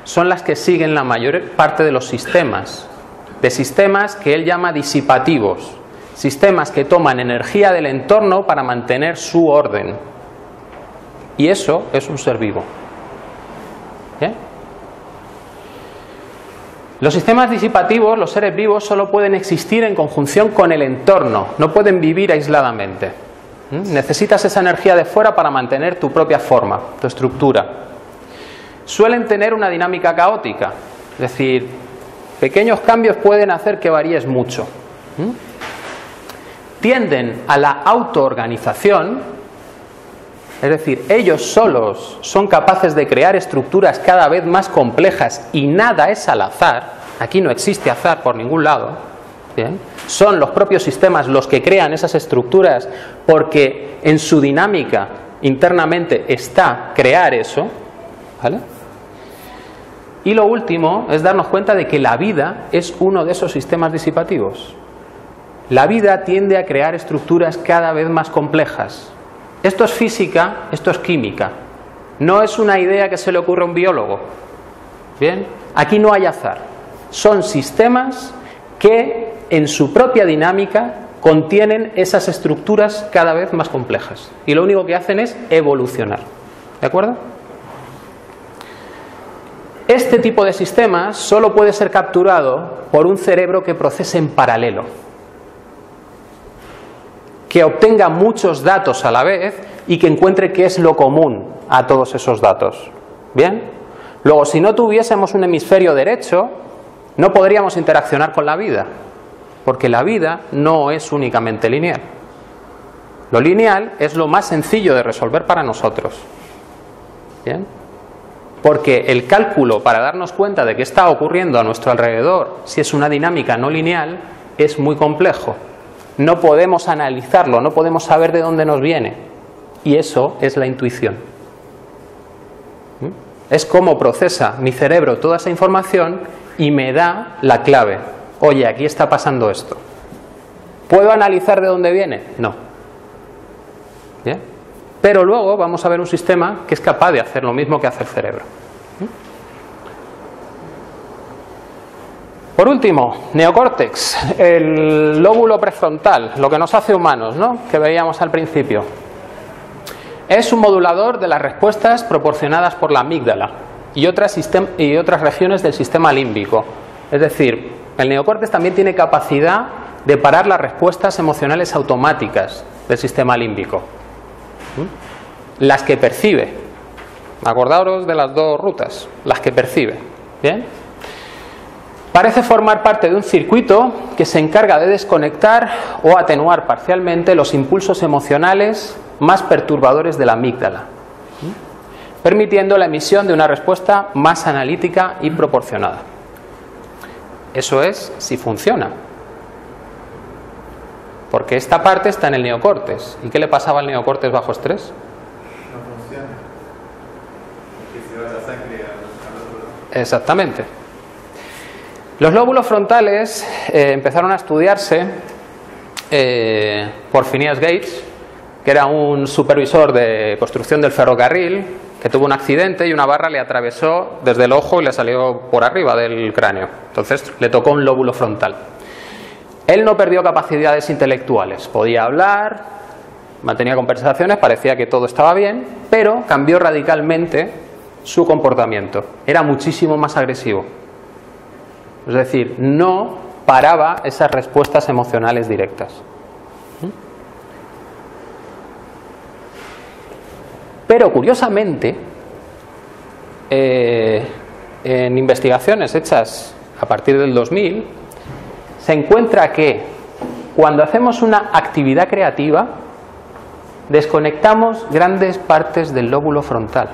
son las que siguen la mayor parte de los sistemas, de sistemas que él llama disipativos, sistemas que toman energía del entorno para mantener su orden. Y eso es un ser vivo. Los sistemas disipativos, los seres vivos, solo pueden existir en conjunción con el entorno, no pueden vivir aisladamente. ¿Mm? Necesitas esa energía de fuera para mantener tu propia forma, tu estructura. Suelen tener una dinámica caótica, es decir, pequeños cambios pueden hacer que varíes mucho. ¿Mm? Tienden a la autoorganización, es decir, ellos solos son capaces de crear estructuras cada vez más complejas y nada es al azar. Aquí no existe azar por ningún lado. Son los propios sistemas los que crean esas estructuras porque en su dinámica internamente está crear eso. Y lo último es darnos cuenta de que la vida es uno de esos sistemas disipativos. La vida tiende a crear estructuras cada vez más complejas, esto es física, esto es química. No es una idea que se le ocurre a un biólogo. Bien, aquí no hay azar. Son sistemas que en su propia dinámica contienen esas estructuras cada vez más complejas. Y lo único que hacen es evolucionar. ¿De acuerdo? Este tipo de sistemas solo puede ser capturado por un cerebro que procese en paralelo, que obtenga muchos datos a la vez y que encuentre qué es lo común a todos esos datos. ¿Bien? Luego, si no tuviésemos un hemisferio derecho, no podríamos interaccionar con la vida, porque la vida no es únicamente lineal. Lo lineal es lo más sencillo de resolver para nosotros. ¿Bien? Porque el cálculo para darnos cuenta de qué está ocurriendo a nuestro alrededor, si es una dinámica no lineal, es muy complejo. No podemos analizarlo, no podemos saber de dónde nos viene. Y eso es la intuición. ¿Mm? Es cómo procesa mi cerebro toda esa información y me da la clave. Oye, aquí está pasando esto. ¿Puedo analizar de dónde viene? No. ¿Bien? Pero luego vamos a ver un sistema que es capaz de hacer lo mismo que hace el cerebro. Por último, neocórtex, el lóbulo prefrontal, lo que nos hace humanos, ¿no? que veíamos al principio. Es un modulador de las respuestas proporcionadas por la amígdala y otras, regiones del sistema límbico. Es decir, el neocórtex también tiene capacidad de parar las respuestas emocionales automáticas del sistema límbico. Las que percibe. Acordaros de las dos rutas, las que percibe. ¿Bien? Parece formar parte de un circuito que se encarga de desconectar o atenuar parcialmente los impulsos emocionales más perturbadores de la amígdala, permitiendo la emisión de una respuesta más analítica y proporcionada. Eso es si funciona. Porque esta parte está en el neocortes. ¿Y qué le pasaba al neocortes bajo estrés? No funciona. Exactamente. Los lóbulos frontales eh, empezaron a estudiarse eh, por Phineas Gates, que era un supervisor de construcción del ferrocarril, que tuvo un accidente y una barra le atravesó desde el ojo y le salió por arriba del cráneo. Entonces le tocó un lóbulo frontal. Él no perdió capacidades intelectuales, podía hablar, mantenía conversaciones, parecía que todo estaba bien, pero cambió radicalmente su comportamiento. Era muchísimo más agresivo. Es decir, no paraba esas respuestas emocionales directas. Pero curiosamente, eh, en investigaciones hechas a partir del 2000, se encuentra que cuando hacemos una actividad creativa, desconectamos grandes partes del lóbulo frontal.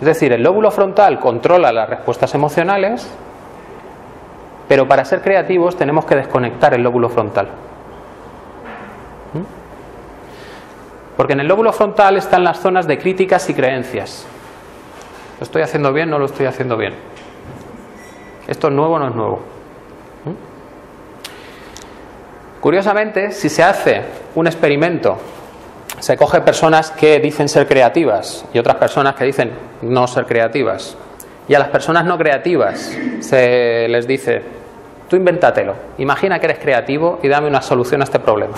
Es decir, el lóbulo frontal controla las respuestas emocionales, pero para ser creativos tenemos que desconectar el lóbulo frontal. ¿Mm? Porque en el lóbulo frontal están las zonas de críticas y creencias. ¿Lo estoy haciendo bien? ¿No lo estoy haciendo bien? ¿Esto es nuevo o no es nuevo? ¿Mm? Curiosamente, si se hace un experimento, se coge personas que dicen ser creativas y otras personas que dicen no ser creativas, y a las personas no creativas se les dice, tú invéntatelo, imagina que eres creativo y dame una solución a este problema.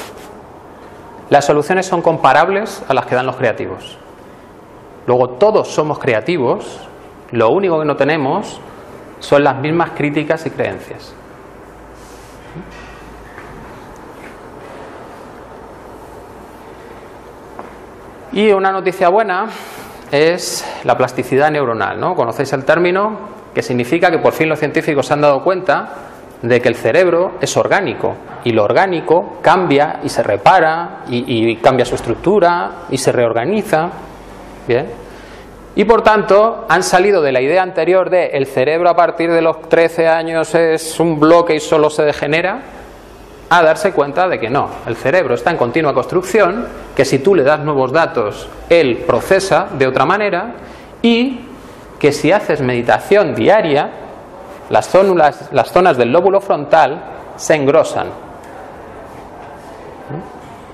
Las soluciones son comparables a las que dan los creativos. Luego todos somos creativos, lo único que no tenemos son las mismas críticas y creencias. Y una noticia buena es la plasticidad neuronal, ¿no? Conocéis el término que significa que por fin los científicos se han dado cuenta de que el cerebro es orgánico y lo orgánico cambia y se repara y, cambia su estructura y se reorganiza. Bien. Y por tanto han salido de la idea anterior de el cerebro a partir de los 13 años es un bloque y solo se degenera, a darse cuenta de que no, el cerebro está en continua construcción, que si tú le das nuevos datos, él procesa de otra manera y que si haces meditación diaria, las, zonas, las zonas del lóbulo frontal se engrosan,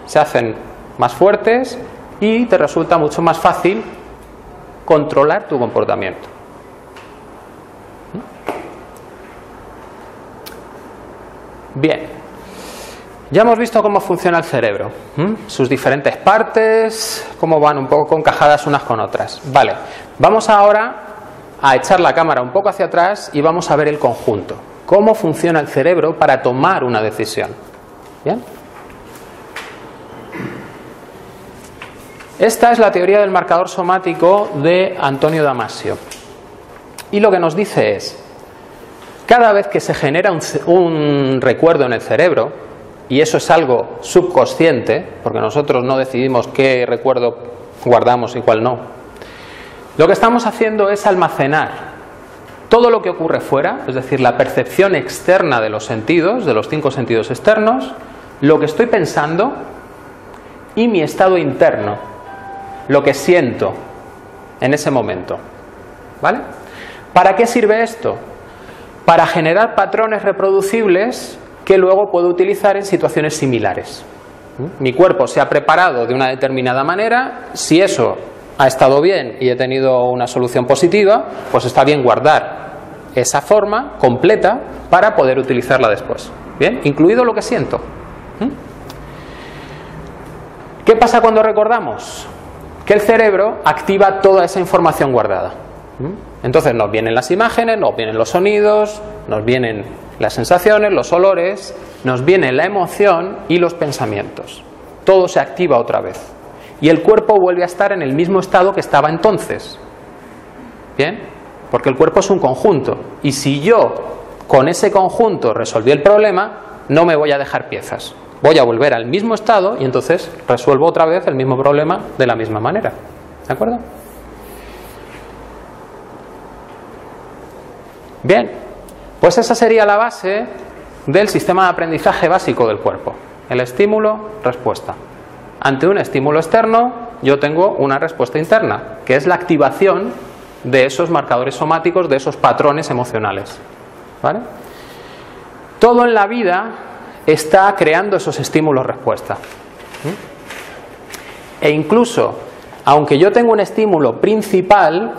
se hacen más fuertes y te resulta mucho más fácil controlar tu comportamiento. Bien, ya hemos visto cómo funciona el cerebro, sus diferentes partes, cómo van un poco encajadas unas con otras. Vale, vamos ahora a echar la cámara un poco hacia atrás y vamos a ver el conjunto. Cómo funciona el cerebro para tomar una decisión. ¿Bien? Esta es la teoría del marcador somático de Antonio Damasio. Y lo que nos dice es, cada vez que se genera un, un, recuerdo en el cerebro, y eso es algo subconsciente, porque nosotros no decidimos qué recuerdo guardamos y cuál no, lo que estamos haciendo es almacenar todo lo que ocurre fuera, es decir, la percepción externa de los sentidos, de los cinco sentidos externos, lo que estoy pensando y mi estado interno, lo que siento en ese momento. ¿Vale? ¿Para qué sirve esto? Para generar patrones reproducibles que luego puedo utilizar en situaciones similares. Mi cuerpo se ha preparado de una determinada manera, si eso ha estado bien y he tenido una solución positiva, pues está bien guardar esa forma completa para poder utilizarla después. Bien, incluido lo que siento. ¿Qué pasa cuando recordamos? Que el cerebro activa toda esa información guardada. Entonces nos vienen las imágenes, nos vienen los sonidos, nos vienen las sensaciones, los olores, nos viene la emoción y los pensamientos. Todo se activa otra vez. Y el cuerpo vuelve a estar en el mismo estado que estaba entonces. ¿Bien? Porque el cuerpo es un conjunto. Y si yo con ese conjunto resolví el problema, no me voy a dejar piezas. Voy a volver al mismo estado y entonces resuelvo otra vez el mismo problema de la misma manera. ¿De acuerdo? Bien, pues esa sería la base del sistema de aprendizaje básico del cuerpo. El estímulo-respuesta. Ante un estímulo externo, yo tengo una respuesta interna, que es la activación de esos marcadores somáticos, de esos patrones emocionales. ¿Vale? Todo en la vida está creando esos estímulos-respuesta. E incluso, aunque yo tengo un estímulo principal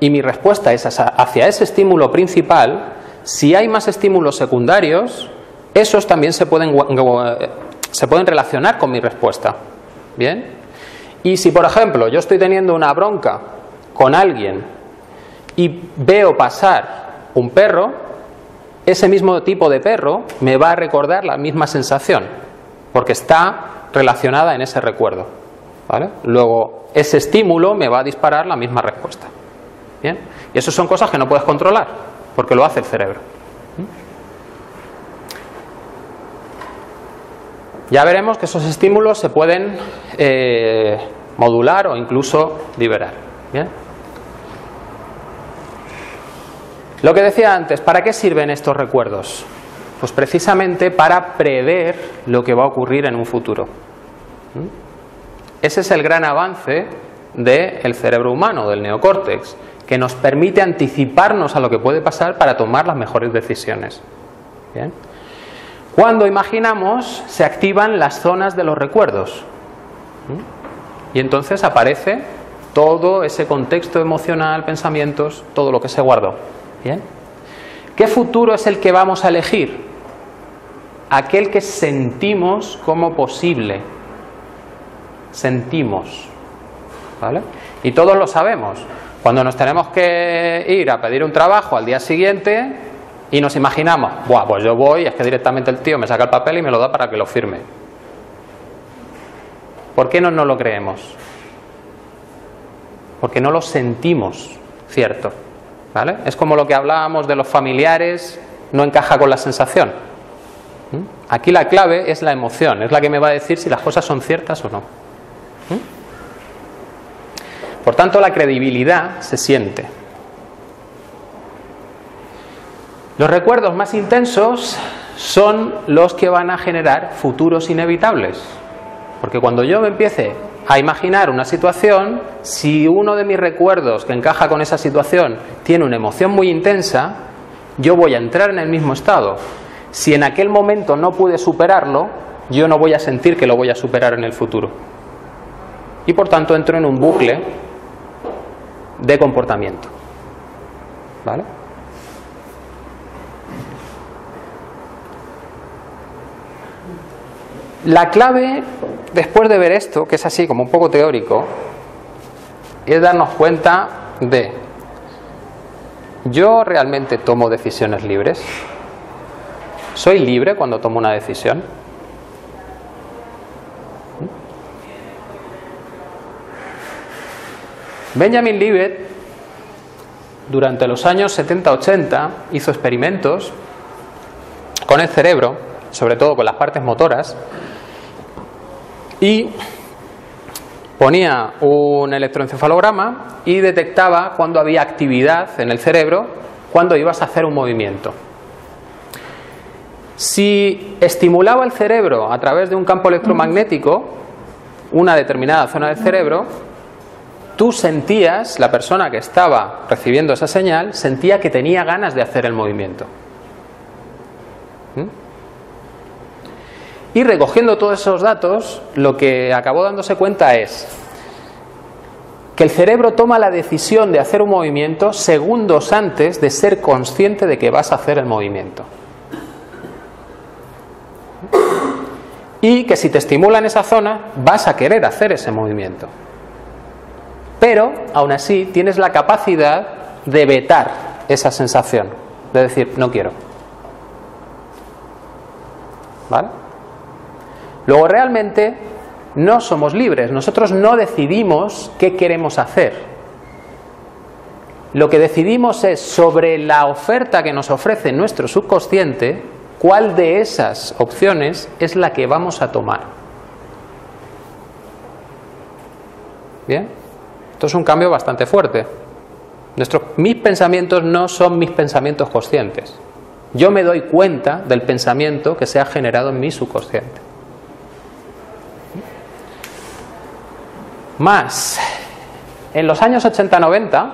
y mi respuesta es hacia ese estímulo principal, si hay más estímulos secundarios, esos también se pueden, se pueden relacionar con mi respuesta. ¿Bien? Y si, por ejemplo, yo estoy teniendo una bronca con alguien y veo pasar un perro, ese mismo tipo de perro me va a recordar la misma sensación, porque está relacionada en ese recuerdo. ¿vale? Luego, ese estímulo me va a disparar la misma respuesta. ¿Bien? Y eso son cosas que no puedes controlar, porque lo hace el cerebro. Ya veremos que esos estímulos se pueden eh, modular o incluso liberar. ¿Bien? Lo que decía antes, ¿para qué sirven estos recuerdos? Pues precisamente para prever lo que va a ocurrir en un futuro. ¿Mm? Ese es el gran avance del cerebro humano, del neocórtex, que nos permite anticiparnos a lo que puede pasar para tomar las mejores decisiones. Cuando imaginamos, se activan las zonas de los recuerdos. ¿Mm? Y entonces aparece todo ese contexto emocional, pensamientos, todo lo que se guardó. ¿Bien? ¿Qué futuro es el que vamos a elegir? Aquel que sentimos como posible. Sentimos. ¿Vale? Y todos lo sabemos. Cuando nos tenemos que ir a pedir un trabajo al día siguiente y nos imaginamos, Buah, pues yo voy, es que directamente el tío me saca el papel y me lo da para que lo firme. ¿Por qué no nos lo creemos? Porque no lo sentimos cierto. ¿Vale? Es como lo que hablábamos de los familiares, no encaja con la sensación. ¿Mm? Aquí la clave es la emoción, es la que me va a decir si las cosas son ciertas o no. ¿Mm? Por tanto, la credibilidad se siente. Los recuerdos más intensos son los que van a generar futuros inevitables. Porque cuando yo me empiece a imaginar una situación, si uno de mis recuerdos que encaja con esa situación tiene una emoción muy intensa, yo voy a entrar en el mismo estado. Si en aquel momento no pude superarlo, yo no voy a sentir que lo voy a superar en el futuro. Y por tanto entro en un bucle de comportamiento. ¿Vale? La clave, después de ver esto, que es así como un poco teórico, es darnos cuenta de ¿yo realmente tomo decisiones libres? ¿Soy libre cuando tomo una decisión? Benjamin Libet, durante los años 70-80, hizo experimentos con el cerebro, sobre todo con las partes motoras, y ponía un electroencefalograma y detectaba cuando había actividad en el cerebro, cuando ibas a hacer un movimiento. Si estimulaba el cerebro a través de un campo electromagnético, una determinada zona del cerebro, tú sentías, la persona que estaba recibiendo esa señal, sentía que tenía ganas de hacer el movimiento. ¿Mm? Y recogiendo todos esos datos, lo que acabó dándose cuenta es que el cerebro toma la decisión de hacer un movimiento segundos antes de ser consciente de que vas a hacer el movimiento. Y que si te estimula en esa zona, vas a querer hacer ese movimiento. Pero, aún así, tienes la capacidad de vetar esa sensación, de decir, no quiero. ¿Vale? Luego realmente no somos libres, nosotros no decidimos qué queremos hacer. Lo que decidimos es sobre la oferta que nos ofrece nuestro subconsciente, cuál de esas opciones es la que vamos a tomar. ¿Bien? Esto es un cambio bastante fuerte. mis pensamientos no son mis pensamientos conscientes. Yo me doy cuenta del pensamiento que se ha generado en mi subconsciente. Más, en los años 80-90,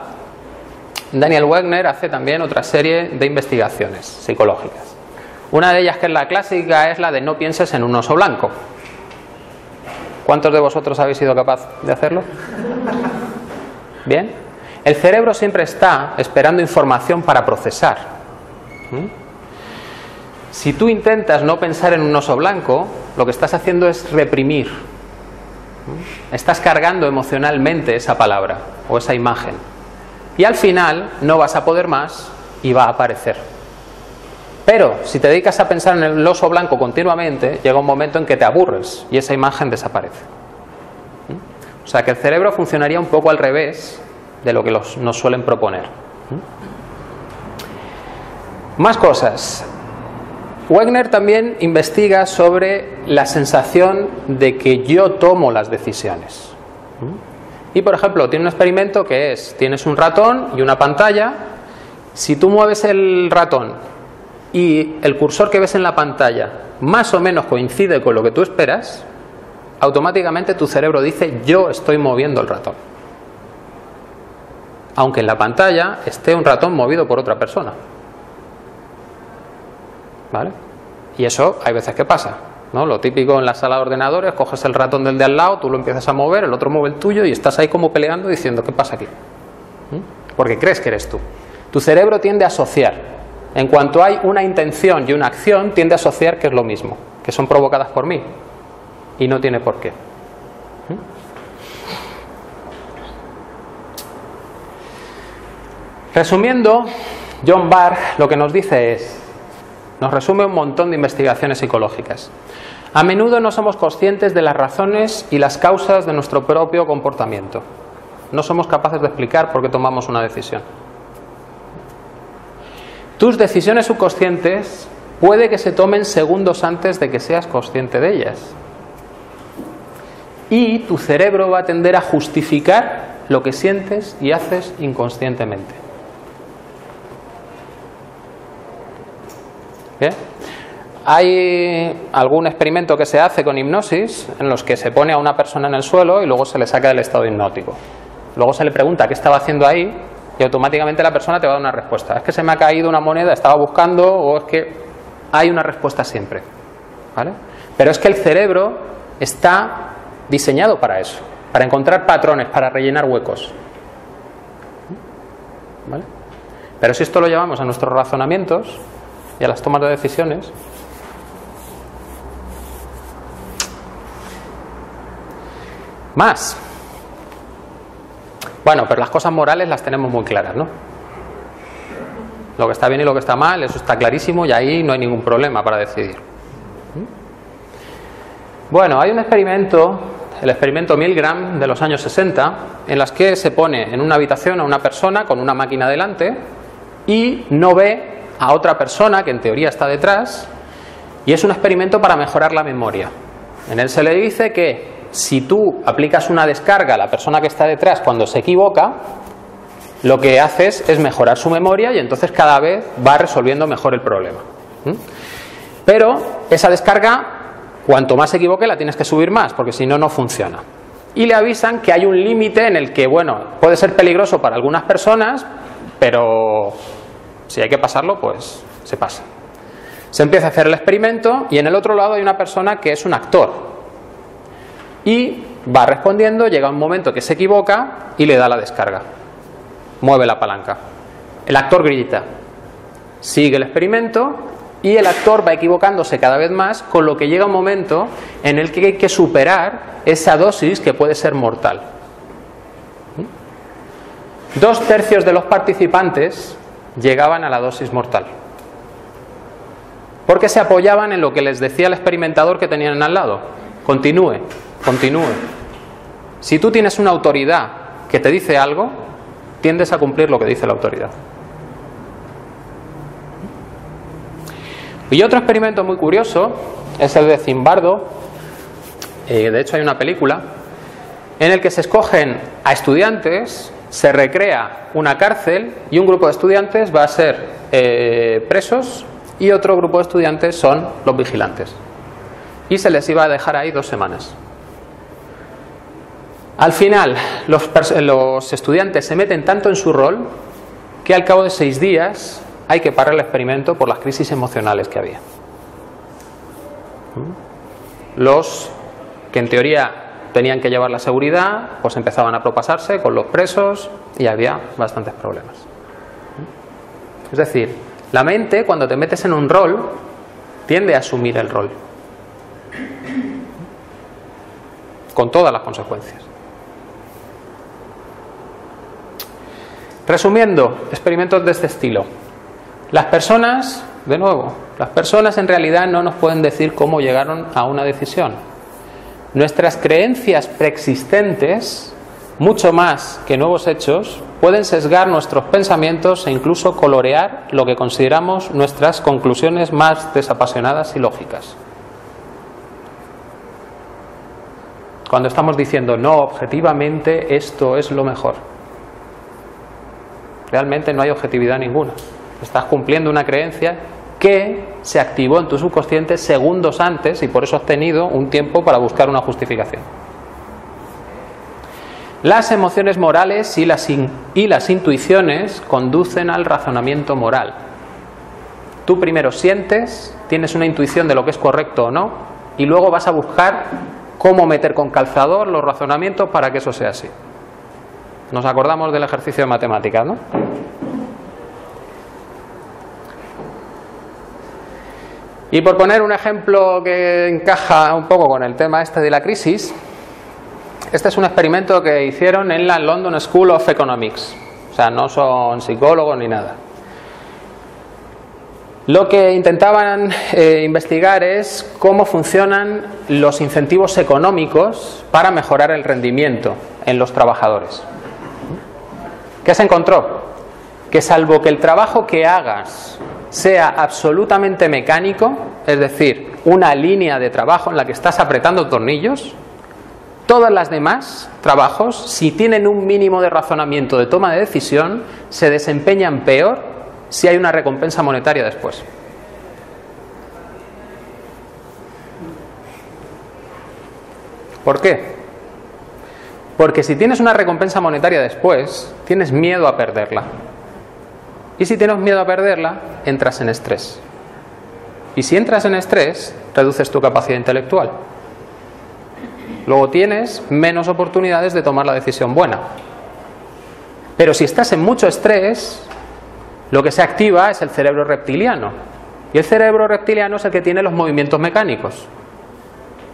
Daniel Wegner hace también otra serie de investigaciones psicológicas. Una de ellas, que es la clásica, es la de no pienses en un oso blanco. ¿Cuántos de vosotros habéis sido capaz de hacerlo? Bien. El cerebro siempre está esperando información para procesar. ¿Mm? Si tú intentas no pensar en un oso blanco, lo que estás haciendo es reprimir Estás cargando emocionalmente esa palabra o esa imagen. Y al final no vas a poder más y va a aparecer. Pero si te dedicas a pensar en el oso blanco continuamente, llega un momento en que te aburres y esa imagen desaparece. O sea que el cerebro funcionaría un poco al revés de lo que nos suelen proponer. Más cosas. Wegner también investiga sobre la sensación de que yo tomo las decisiones. Y por ejemplo, tiene un experimento que es, tienes un ratón y una pantalla, si tú mueves el ratón y el cursor que ves en la pantalla más o menos coincide con lo que tú esperas, automáticamente tu cerebro dice yo estoy moviendo el ratón. Aunque en la pantalla esté un ratón movido por otra persona. ¿Vale? Y eso hay veces que pasa. ¿no? Lo típico en la sala de ordenadores, coges el ratón del de al lado, tú lo empiezas a mover, el otro mueve el tuyo y estás ahí como peleando diciendo, ¿qué pasa aquí? ¿Mm? Porque crees que eres tú. Tu cerebro tiende a asociar. En cuanto hay una intención y una acción, tiende a asociar que es lo mismo, que son provocadas por mí. Y no tiene por qué. Resumiendo, John Barr lo que nos dice es, nos resume un montón de investigaciones psicológicas. A menudo no somos conscientes de las razones y las causas de nuestro propio comportamiento. No somos capaces de explicar por qué tomamos una decisión. Tus decisiones subconscientes puede que se tomen segundos antes de que seas consciente de ellas. Y tu cerebro va a tender a justificar lo que sientes y haces inconscientemente. Hay algún experimento que se hace con hipnosis en los que se pone a una persona en el suelo y luego se le saca del estado hipnótico. Luego se le pregunta qué estaba haciendo ahí y automáticamente la persona te va a dar una respuesta. Es que se me ha caído una moneda, estaba buscando o es que hay una respuesta siempre. ¿Vale? Pero es que el cerebro está diseñado para eso, para encontrar patrones, para rellenar huecos. ¿Vale? Pero si esto lo llevamos a nuestros razonamientos, y a las tomas de decisiones, más. Bueno, pero las cosas morales las tenemos muy claras, ¿no? Lo que está bien y lo que está mal, eso está clarísimo y ahí no hay ningún problema para decidir. Bueno, hay un experimento, el experimento Milgram de los años 60, en las que se pone en una habitación a una persona con una máquina delante y no ve a otra persona que en teoría está detrás y es un experimento para mejorar la memoria. En él se le dice que si tú aplicas una descarga a la persona que está detrás cuando se equivoca, lo que haces es mejorar su memoria y entonces cada vez va resolviendo mejor el problema. Pero esa descarga, cuanto más se equivoque, la tienes que subir más, porque si no, no funciona. Y le avisan que hay un límite en el que, bueno, puede ser peligroso para algunas personas, pero si hay que pasarlo, pues se pasa. Se empieza a hacer el experimento y en el otro lado hay una persona que es un actor. Y va respondiendo, llega un momento que se equivoca y le da la descarga. Mueve la palanca. El actor grita. Sigue el experimento y el actor va equivocándose cada vez más, con lo que llega un momento en el que hay que superar esa dosis que puede ser mortal. Dos tercios de los participantes llegaban a la dosis mortal porque se apoyaban en lo que les decía el experimentador que tenían al lado. Continúe, continúe. Si tú tienes una autoridad que te dice algo, tiendes a cumplir lo que dice la autoridad. Y otro experimento muy curioso es el de Zimbardo, eh, de hecho hay una película, en el que se escogen a estudiantes, se recrea una cárcel y un grupo de estudiantes va a ser eh, presos y otro grupo de estudiantes son los vigilantes. Y se les iba a dejar ahí dos semanas. Al final, los, estudiantes se meten tanto en su rol que al cabo de seis días hay que parar el experimento por las crisis emocionales que había. Los que en teoría tenían que llevar la seguridad, pues empezaban a propasarse con los presos y había bastantes problemas. Es decir, la mente, cuando te metes en un rol, tiende a asumir el rol. Con todas las consecuencias. Resumiendo, experimentos de este estilo. Las personas, de nuevo, las personas en realidad no nos pueden decir cómo llegaron a una decisión. Nuestras creencias preexistentes mucho más que nuevos hechos, pueden sesgar nuestros pensamientos e incluso colorear lo que consideramos nuestras conclusiones más desapasionadas y lógicas. Cuando estamos diciendo, no, objetivamente esto es lo mejor. Realmente no hay objetividad ninguna. Estás cumpliendo una creencia que se activó en tu subconsciente segundos antes y por eso has tenido un tiempo para buscar una justificación. Las emociones morales y las, y las intuiciones conducen al razonamiento moral. Tú primero sientes, tienes una intuición de lo que es correcto o no, y luego vas a buscar cómo meter con calzador los razonamientos para que eso sea así. Nos acordamos del ejercicio de matemáticas, ¿no? Y por poner un ejemplo que encaja un poco con el tema este de la crisis, este es un experimento que hicieron en la London School of Economics. O sea, no son psicólogos ni nada. Lo que intentaban eh, investigar es cómo funcionan los incentivos económicos para mejorar el rendimiento en los trabajadores. ¿Qué se encontró? Que salvo que el trabajo que hagas sea absolutamente mecánico, es decir, una línea de trabajo en la que estás apretando tornillos, Todas las demás trabajos, si tienen un mínimo de razonamiento de toma de decisión, se desempeñan peor si hay una recompensa monetaria después. ¿Por qué? Porque si tienes una recompensa monetaria después, tienes miedo a perderla. Y si tienes miedo a perderla, entras en estrés. Y si entras en estrés, reduces tu capacidad intelectual. Luego tienes menos oportunidades de tomar la decisión buena. Pero si estás en mucho estrés, lo que se activa es el cerebro reptiliano. Y el cerebro reptiliano es el que tiene los movimientos mecánicos.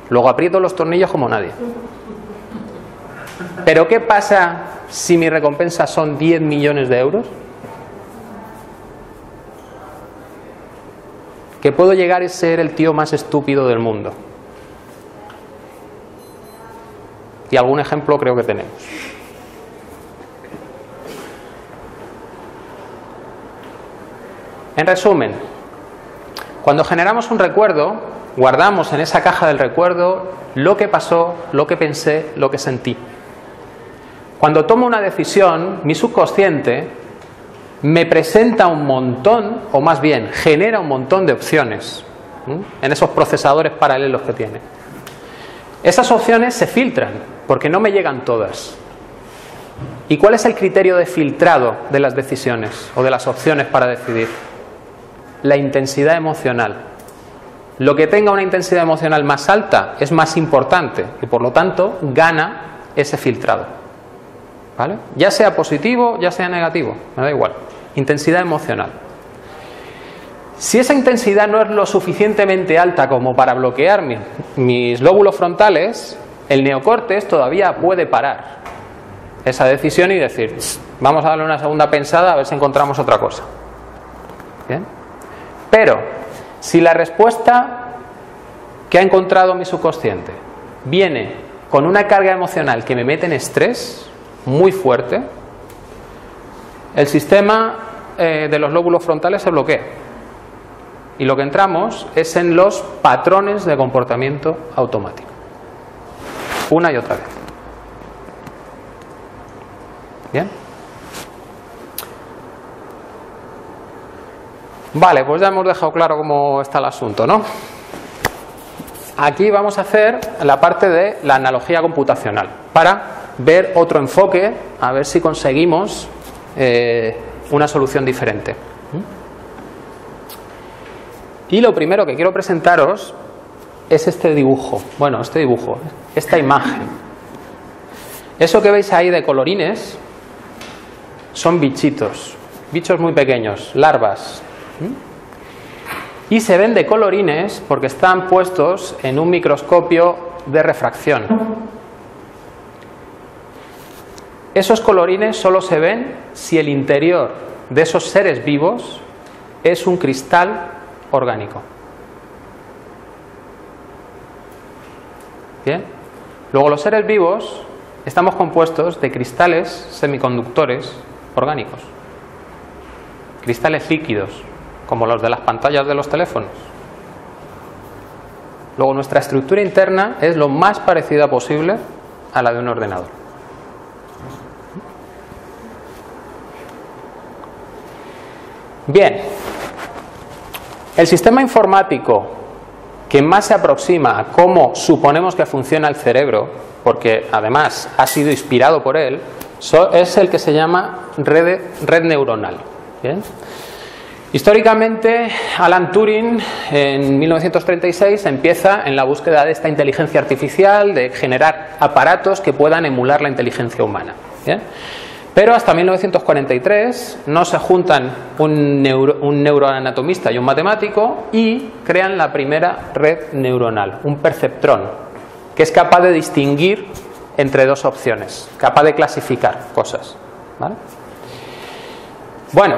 Luego aprieto los tornillos como nadie. Pero ¿qué pasa si mi recompensa son 10 millones de euros? Que puedo llegar a ser el tío más estúpido del mundo. Y algún ejemplo creo que tenemos. En resumen, cuando generamos un recuerdo, guardamos en esa caja del recuerdo lo que pasó, lo que pensé, lo que sentí. Cuando tomo una decisión, mi subconsciente me presenta un montón, o más bien genera un montón de opciones en esos procesadores paralelos que tiene. Esas opciones se filtran, porque no me llegan todas. ¿Y cuál es el criterio de filtrado de las decisiones o de las opciones para decidir? La intensidad emocional. Lo que tenga una intensidad emocional más alta es más importante y por lo tanto gana ese filtrado. Ya sea positivo, ya sea negativo, me da igual. Intensidad emocional. Si esa intensidad no es lo suficientemente alta como para bloquear mis lóbulos frontales, el neocortes todavía puede parar esa decisión y decir, vamos a darle una segunda pensada a ver si encontramos otra cosa. Pero, si la respuesta que ha encontrado mi subconsciente viene con una carga emocional que me mete en estrés, muy fuerte, el sistema eh, de los lóbulos frontales se bloquea. Y lo que entramos es en los patrones de comportamiento automático. Una y otra vez. ¿Bien? Vale, pues ya hemos dejado claro cómo está el asunto, ¿no? Aquí vamos a hacer la parte de la analogía computacional para ver otro enfoque, a ver si conseguimos eh, una solución diferente. Y lo primero que quiero presentaros es este dibujo, bueno, este dibujo, esta imagen. Eso que veis ahí de colorines son bichitos, bichos muy pequeños, larvas. Y se ven de colorines porque están puestos en un microscopio de refracción. Esos colorines solo se ven si el interior de esos seres vivos es un cristal orgánico. Bien. Luego los seres vivos estamos compuestos de cristales semiconductores orgánicos. Cristales líquidos, como los de las pantallas de los teléfonos. Luego nuestra estructura interna es lo más parecida posible a la de un ordenador. Bien, el sistema informático que más se aproxima a cómo suponemos que funciona el cerebro, porque además ha sido inspirado por él, es el que se llama red, neuronal. Históricamente, Alan Turing en 1936 empieza en la búsqueda de esta inteligencia artificial, de generar aparatos que puedan emular la inteligencia humana. Pero hasta 1943 no se juntan un, neuroanatomista y un matemático y crean la primera red neuronal, un perceptrón, que es capaz de distinguir entre dos opciones, capaz de clasificar cosas. Bueno,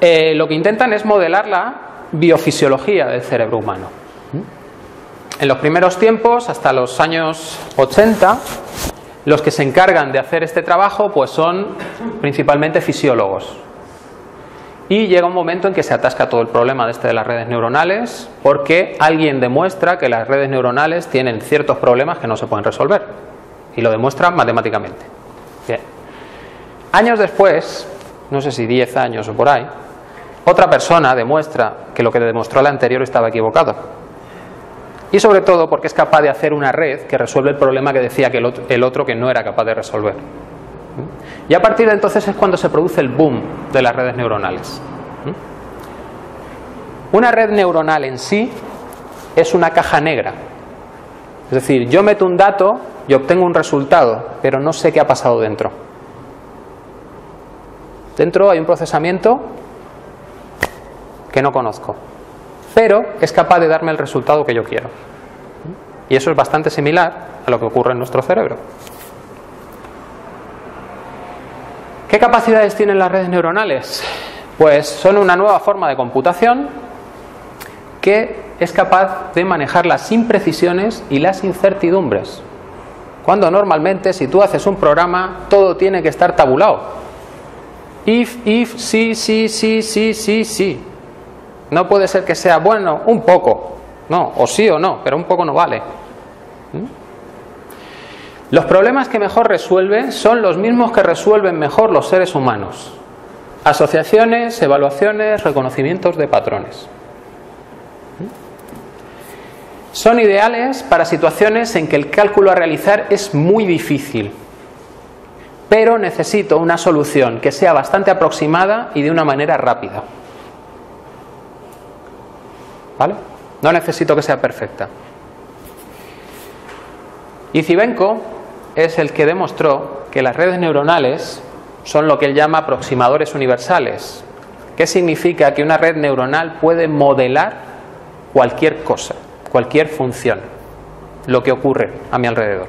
eh, lo que intentan es modelar la biofisiología del cerebro humano. En los primeros tiempos, hasta los años 80, los que se encargan de hacer este trabajo pues son principalmente fisiólogos. Y llega un momento en que se atasca todo el problema de este de las redes neuronales porque alguien demuestra que las redes neuronales tienen ciertos problemas que no se pueden resolver. Y lo demuestra matemáticamente. Años después, no sé si 10 años o por ahí, otra persona demuestra que lo que demostró la anterior estaba equivocado y sobre todo porque es capaz de hacer una red que resuelve el problema que decía que el otro, que no era capaz de resolver. Y a partir de entonces es cuando se produce el boom de las redes neuronales. Una red neuronal en sí es una caja negra. Es decir, yo meto un dato y obtengo un resultado, pero no sé qué ha pasado dentro. Dentro hay un procesamiento que no conozco pero es capaz de darme el resultado que yo quiero. Y eso es bastante similar a lo que ocurre en nuestro cerebro. ¿Qué capacidades tienen las redes neuronales? Pues son una nueva forma de computación que es capaz de manejar las imprecisiones y las incertidumbres. Cuando normalmente si tú haces un programa todo tiene que estar tabulado. If, if, sí, sí, sí, sí, sí, sí. No puede ser que sea bueno un poco. No, o sí o no, pero un poco no vale. ¿Mm? Los problemas que mejor resuelven son los mismos que resuelven mejor los seres humanos. Asociaciones, evaluaciones, reconocimientos de patrones. Son ideales para situaciones en que el cálculo a realizar es muy difícil, pero necesito una solución que sea bastante aproximada y de una manera rápida. ¿Vale? No necesito que sea perfecta. Y Cibenko es el que demostró que las redes neuronales son lo que él llama aproximadores universales. ¿Qué significa? Que una red neuronal puede modelar cualquier cosa cualquier función, lo que ocurre a mi alrededor.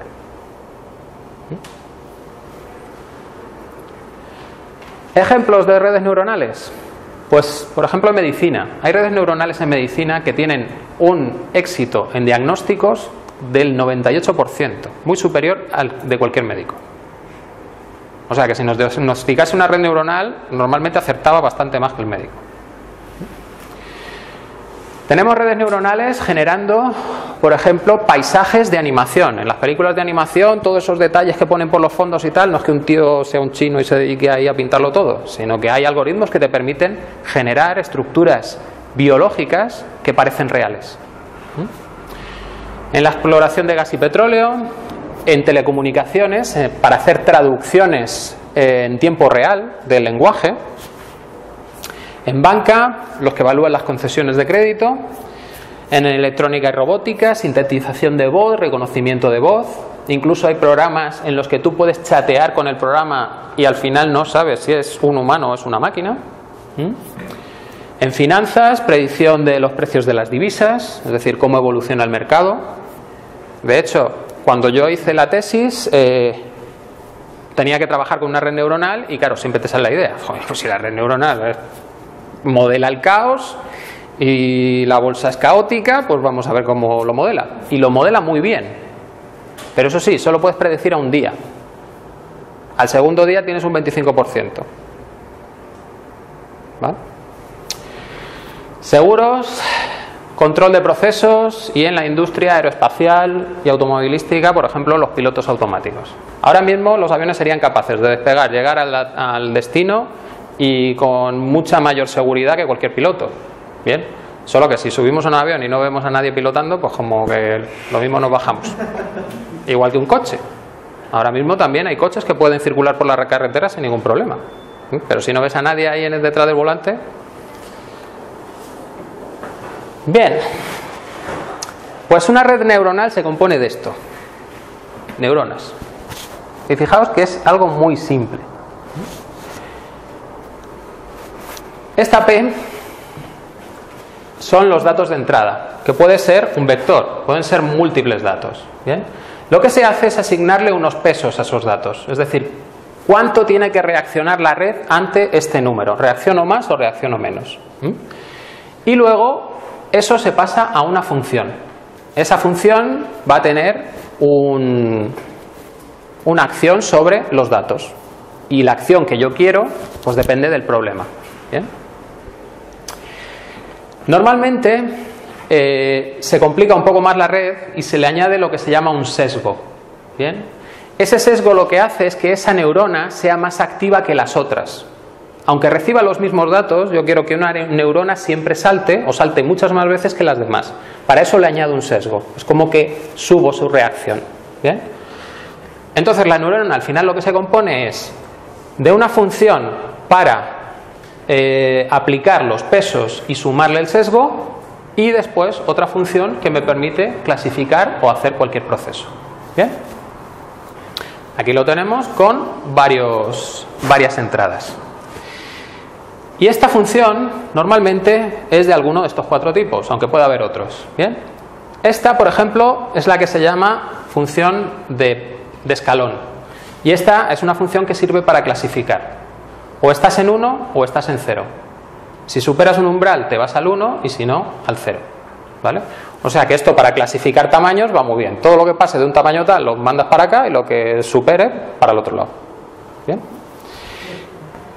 Ejemplos de redes neuronales. Pues, por ejemplo, en medicina. Hay redes neuronales en medicina que tienen un éxito en diagnósticos del 98%, muy superior al de cualquier médico. O sea que si nos diagnosticase una red neuronal, normalmente acertaba bastante más que el médico. Tenemos redes neuronales generando, por ejemplo, paisajes de animación. En las películas de animación, todos esos detalles que ponen por los fondos y tal, no es que un tío sea un chino y se dedique ahí a pintarlo todo, sino que hay algoritmos que te permiten generar estructuras biológicas que parecen reales. ¿Mm? En la exploración de gas y petróleo, en telecomunicaciones, eh, para hacer traducciones eh, en tiempo real del lenguaje, en banca, los que evalúan las concesiones de crédito. En electrónica y robótica, sintetización de voz, reconocimiento de voz. Incluso hay programas en los que tú puedes chatear con el programa y al final no sabes si es un humano o es una máquina. En finanzas, predicción de los precios de las divisas, es decir, cómo evoluciona el mercado. De hecho, cuando yo hice la tesis, eh, tenía que trabajar con una red neuronal y claro, siempre te sale la idea, Joder, pues si la red neuronal modela el caos y la bolsa es caótica, pues vamos a ver cómo lo modela. Y lo modela muy bien. Pero eso sí, solo puedes predecir a un día. Al segundo día tienes un 25%. ¿Vale? Seguros, control de procesos y en la industria aeroespacial y automovilística, por ejemplo, los pilotos automáticos. Ahora mismo los aviones serían capaces de despegar, llegar al, al destino y con mucha mayor seguridad que cualquier piloto. Bien, solo que si subimos a un avión y no vemos a nadie pilotando, pues como que lo mismo nos bajamos. Igual que un coche. Ahora mismo también hay coches que pueden circular por la carretera sin ningún problema. Pero si no ves a nadie ahí en el detrás del volante. Bien. Pues una red neuronal se compone de esto. Neuronas. Y fijaos que es algo muy simple. Esta P son los datos de entrada, que puede ser un vector, pueden ser múltiples datos. ¿bien? Lo que se hace es asignarle unos pesos a esos datos, es decir, cuánto tiene que reaccionar la red ante este número, reacciono más o reacciono menos. Y luego eso se pasa a una función. Esa función va a tener un, una acción sobre los datos. Y la acción que yo quiero, pues depende del problema. ¿bien? Normalmente eh, se complica un poco más la red y se le añade lo que se llama un sesgo. ¿Bien? Ese sesgo lo que hace es que esa neurona sea más activa que las otras. Aunque reciba los mismos datos, yo quiero que una neurona siempre salte o salte muchas más veces que las demás. Para eso le añado un sesgo. Es como que subo su reacción. ¿Bien? Entonces la neurona al final lo que se compone es de una función para eh, aplicar los pesos y sumarle el sesgo y después otra función que me permite clasificar o hacer cualquier proceso. ¿Bien? Aquí lo tenemos con varios, varias entradas. Y esta función normalmente es de alguno de estos cuatro tipos, aunque pueda haber otros. ¿Bien? Esta, por ejemplo, es la que se llama función de, de escalón. Y esta es una función que sirve para clasificar. O estás en 1 o estás en 0. Si superas un umbral te vas al 1 y si no, al 0. ¿Vale? O sea que esto para clasificar tamaños va muy bien. Todo lo que pase de un tamaño tal lo mandas para acá y lo que supere para el otro lado. ¿Bien?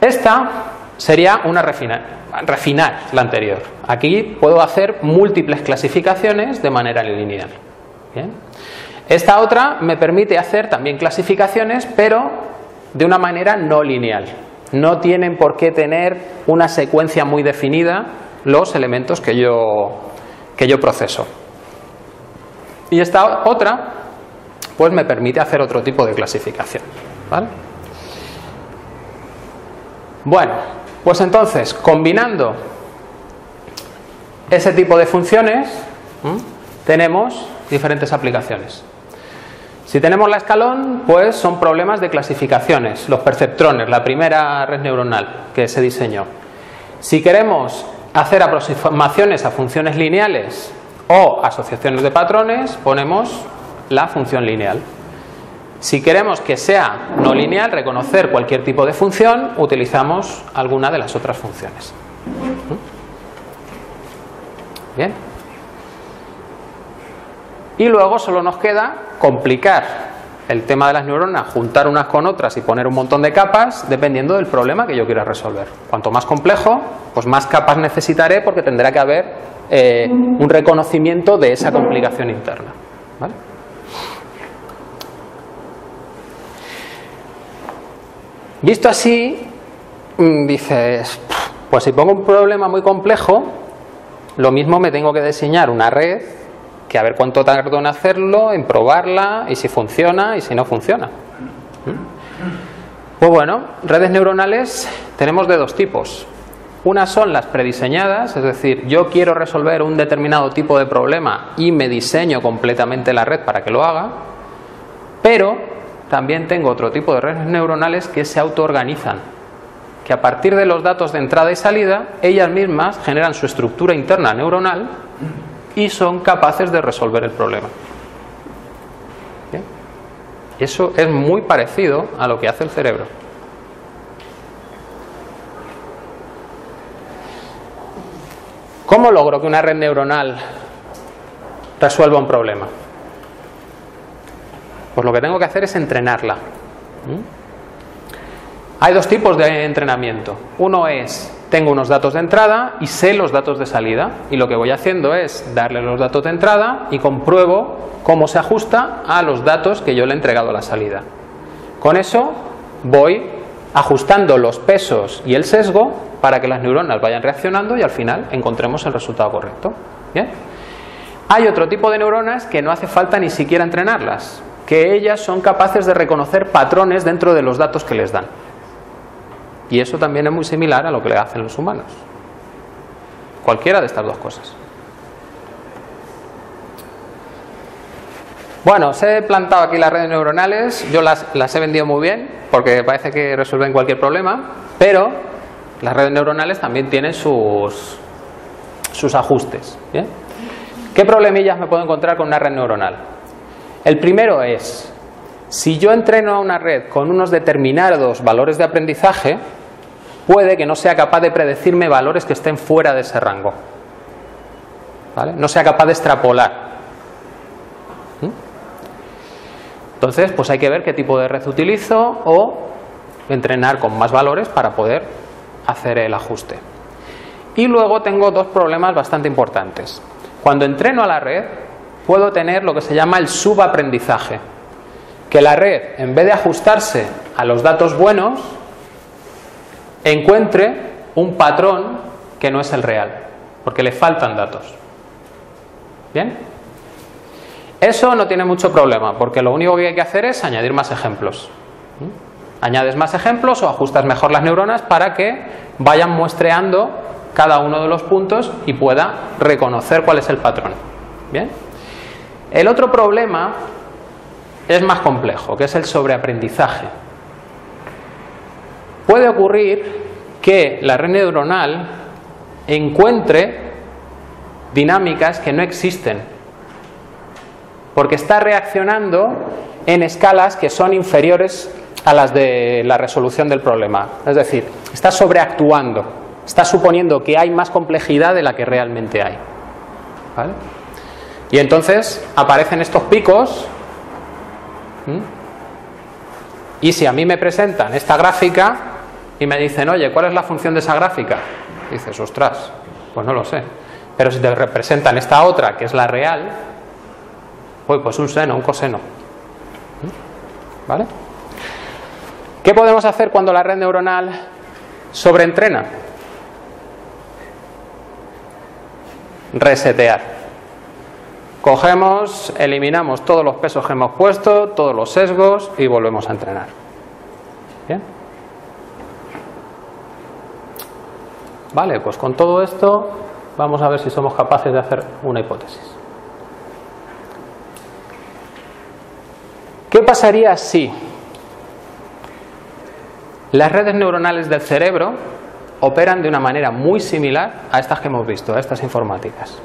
Esta sería una refinar, refinar la anterior. Aquí puedo hacer múltiples clasificaciones de manera lineal. ¿Bien? Esta otra me permite hacer también clasificaciones, pero de una manera no lineal. No tienen por qué tener una secuencia muy definida los elementos que yo, que yo proceso. Y esta otra, pues me permite hacer otro tipo de clasificación. Bueno, pues entonces, combinando ese tipo de funciones, tenemos diferentes aplicaciones. Si tenemos la escalón, pues son problemas de clasificaciones, los perceptrones, la primera red neuronal que se diseñó. Si queremos hacer aproximaciones a funciones lineales o asociaciones de patrones, ponemos la función lineal. Si queremos que sea no lineal, reconocer cualquier tipo de función, utilizamos alguna de las otras funciones. Bien. Y luego solo nos queda complicar el tema de las neuronas, juntar unas con otras y poner un montón de capas dependiendo del problema que yo quiera resolver. Cuanto más complejo, pues más capas necesitaré porque tendrá que haber eh, un reconocimiento de esa complicación interna. Visto así, mm, dices, pues si pongo un problema muy complejo, lo mismo me tengo que diseñar una red que a ver cuánto tardo en hacerlo, en probarla y si funciona y si no funciona. Pues bueno, redes neuronales tenemos de dos tipos. Unas son las prediseñadas, es decir, yo quiero resolver un determinado tipo de problema y me diseño completamente la red para que lo haga, pero también tengo otro tipo de redes neuronales que se autoorganizan, que a partir de los datos de entrada y salida, ellas mismas generan su estructura interna neuronal y son capaces de resolver el problema. Eso es muy parecido a lo que hace el cerebro. ¿Cómo logro que una red neuronal resuelva un problema? Pues lo que tengo que hacer es entrenarla. Hay dos tipos de entrenamiento. Uno es tengo unos datos de entrada y sé los datos de salida. Y lo que voy haciendo es darle los datos de entrada y compruebo cómo se ajusta a los datos que yo le he entregado a la salida. Con eso voy ajustando los pesos y el sesgo para que las neuronas vayan reaccionando y al final encontremos el resultado correcto. ¿Bien? Hay otro tipo de neuronas que no hace falta ni siquiera entrenarlas, que ellas son capaces de reconocer patrones dentro de los datos que les dan. Y eso también es muy similar a lo que le hacen los humanos. Cualquiera de estas dos cosas. Bueno, os he plantado aquí las redes neuronales, yo las, he vendido muy bien porque parece que resuelven cualquier problema, pero las redes neuronales también tienen sus, sus ajustes. ¿Qué problemillas me puedo encontrar con una red neuronal? El primero es, si yo entreno a una red con unos determinados valores de aprendizaje, puede que no sea capaz de predecirme valores que estén fuera de ese rango. ¿Vale? No sea capaz de extrapolar. Entonces, pues hay que ver qué tipo de red utilizo o entrenar con más valores para poder hacer el ajuste. Y luego tengo dos problemas bastante importantes. Cuando entreno a la red, puedo tener lo que se llama el subaprendizaje. Que la red, en vez de ajustarse a los datos buenos, encuentre un patrón que no es el real, porque le faltan datos. ¿Bien? Eso no tiene mucho problema, porque lo único que hay que hacer es añadir más ejemplos. ¿Mm? Añades más ejemplos o ajustas mejor las neuronas para que vayan muestreando cada uno de los puntos y pueda reconocer cuál es el patrón. ¿Bien? El otro problema es más complejo, que es el sobreaprendizaje. Puede ocurrir que la red neuronal encuentre dinámicas que no existen, porque está reaccionando en escalas que son inferiores a las de la resolución del problema. Es decir, está sobreactuando, está suponiendo que hay más complejidad de la que realmente hay. Y entonces aparecen estos picos. Y si a mí me presentan esta gráfica y me dicen, oye, ¿cuál es la función de esa gráfica? dices, ostras, pues no lo sé. Pero si te representan esta otra, que es la real, pues, pues un seno, un coseno. ¿Vale? ¿Qué podemos hacer cuando la red neuronal sobreentrena? Resetear. Cogemos, eliminamos todos los pesos que hemos puesto, todos los sesgos y volvemos a entrenar. ¿Bien? Vale, pues con todo esto vamos a ver si somos capaces de hacer una hipótesis. ¿Qué pasaría si las redes neuronales del cerebro operan de una manera muy similar a estas que hemos visto, a estas informáticas?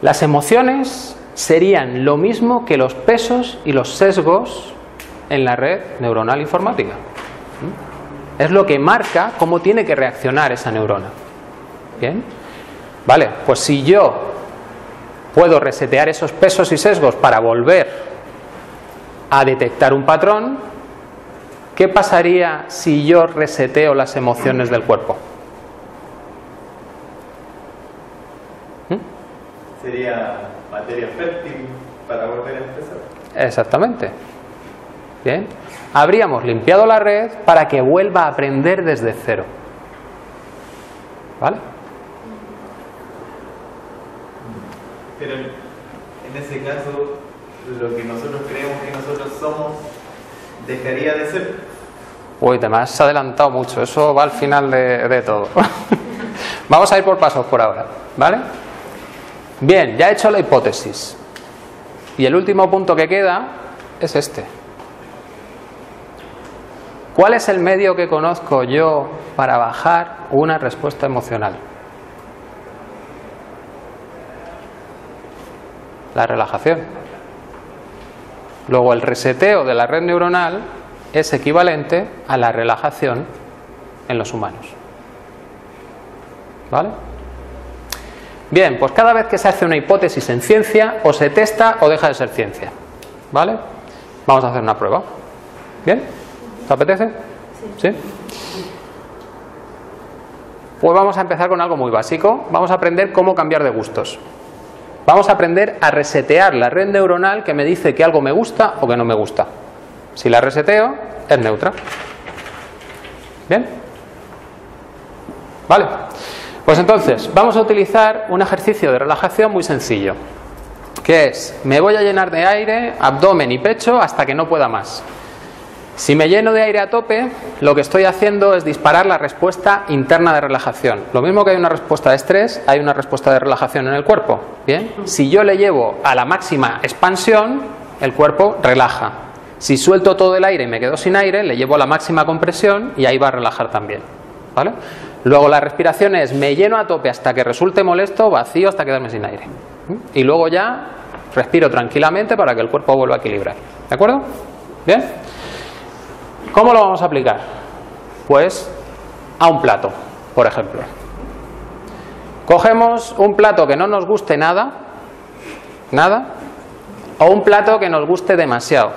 Las emociones serían lo mismo que los pesos y los sesgos en la red neuronal informática. Es lo que marca cómo tiene que reaccionar esa neurona. ¿Bien? Vale, pues si yo puedo resetear esos pesos y sesgos para volver a detectar un patrón, ¿qué pasaría si yo reseteo las emociones del cuerpo? sería materia fértil para volver a empezar. Exactamente. Bien. Habríamos limpiado la red para que vuelva a aprender desde cero. ¿Vale? Pero en ese caso, lo que nosotros creemos que nosotros somos dejaría de ser. Uy, te me has adelantado mucho. Eso va al final de, de todo. Vamos a ir por pasos por ahora. ¿Vale? Bien, ya he hecho la hipótesis. Y el último punto que queda es este. ¿Cuál es el medio que conozco yo para bajar una respuesta emocional? La relajación. Luego el reseteo de la red neuronal es equivalente a la relajación en los humanos. ¿Vale? Bien, pues cada vez que se hace una hipótesis en ciencia, o se testa o deja de ser ciencia. ¿Vale? Vamos a hacer una prueba. ¿Bien? ¿Te apetece? Sí. Pues vamos a empezar con algo muy básico. Vamos a aprender cómo cambiar de gustos. Vamos a aprender a resetear la red neuronal que me dice que algo me gusta o que no me gusta. Si la reseteo, es neutra. ¿Bien? ¿Vale? Pues entonces, vamos a utilizar un ejercicio de relajación muy sencillo, que es, me voy a llenar de aire, abdomen y pecho hasta que no pueda más. Si me lleno de aire a tope, lo que estoy haciendo es disparar la respuesta interna de relajación. Lo mismo que hay una respuesta de estrés, hay una respuesta de relajación en el cuerpo. Bien, si yo le llevo a la máxima expansión, el cuerpo relaja. Si suelto todo el aire y me quedo sin aire, le llevo a la máxima compresión y ahí va a relajar también. ¿Vale? Luego la respiración es me lleno a tope hasta que resulte molesto, vacío hasta quedarme sin aire. Y luego ya respiro tranquilamente para que el cuerpo vuelva a equilibrar. ¿De acuerdo? ¿Bien? ¿Cómo lo vamos a aplicar? Pues a un plato, por ejemplo. Cogemos un plato que no nos guste nada, nada, o un plato que nos guste demasiado,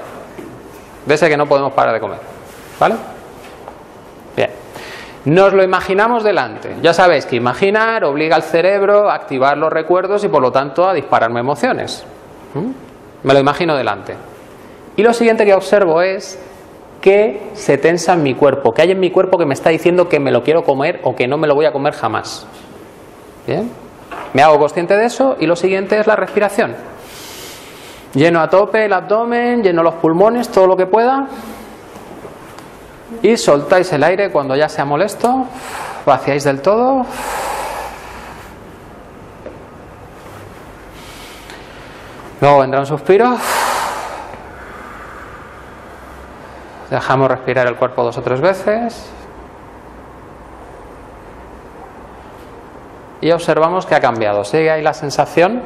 de ese que no podemos parar de comer. ¿Vale? Bien. Nos lo imaginamos delante. Ya sabéis que imaginar obliga al cerebro a activar los recuerdos y por lo tanto a dispararme emociones. ¿Mm? Me lo imagino delante. Y lo siguiente que observo es que se tensa en mi cuerpo, que hay en mi cuerpo que me está diciendo que me lo quiero comer o que no me lo voy a comer jamás. ¿Bien? Me hago consciente de eso y lo siguiente es la respiración. Lleno a tope el abdomen, lleno los pulmones, todo lo que pueda y soltáis el aire cuando ya sea molesto, vaciáis del todo. Luego vendrá un suspiro. Dejamos respirar el cuerpo dos o tres veces. Y observamos que ha cambiado. Sigue ahí la sensación.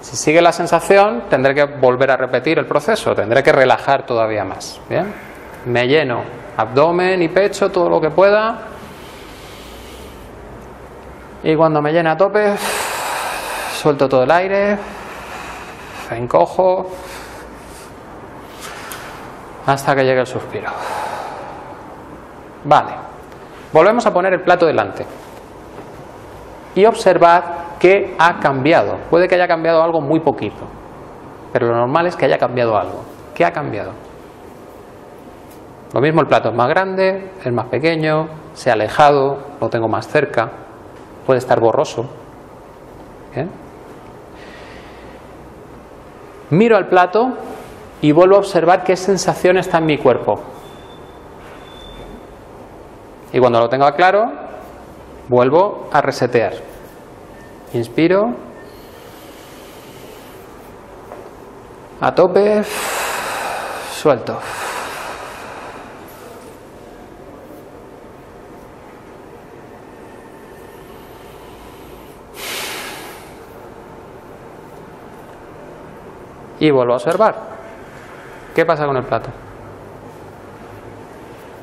Si sigue la sensación, tendré que volver a repetir el proceso. Tendré que relajar todavía más. ¿Bien? me lleno abdomen y pecho, todo lo que pueda. Y cuando me llena a tope, suelto todo el aire, encojo, hasta que llegue el suspiro. Vale, volvemos a poner el plato delante y observad que ha cambiado. Puede que haya cambiado algo muy poquito, pero lo normal es que haya cambiado algo. ¿Qué ha cambiado? Lo mismo el plato es más grande, es más pequeño, se ha alejado, lo tengo más cerca, puede estar borroso. Miro al plato y vuelvo a observar qué sensación está en mi cuerpo. Y cuando lo tengo claro, vuelvo a resetear. Inspiro. A tope. Suelto. Y vuelvo a observar. ¿Qué pasa con el plato?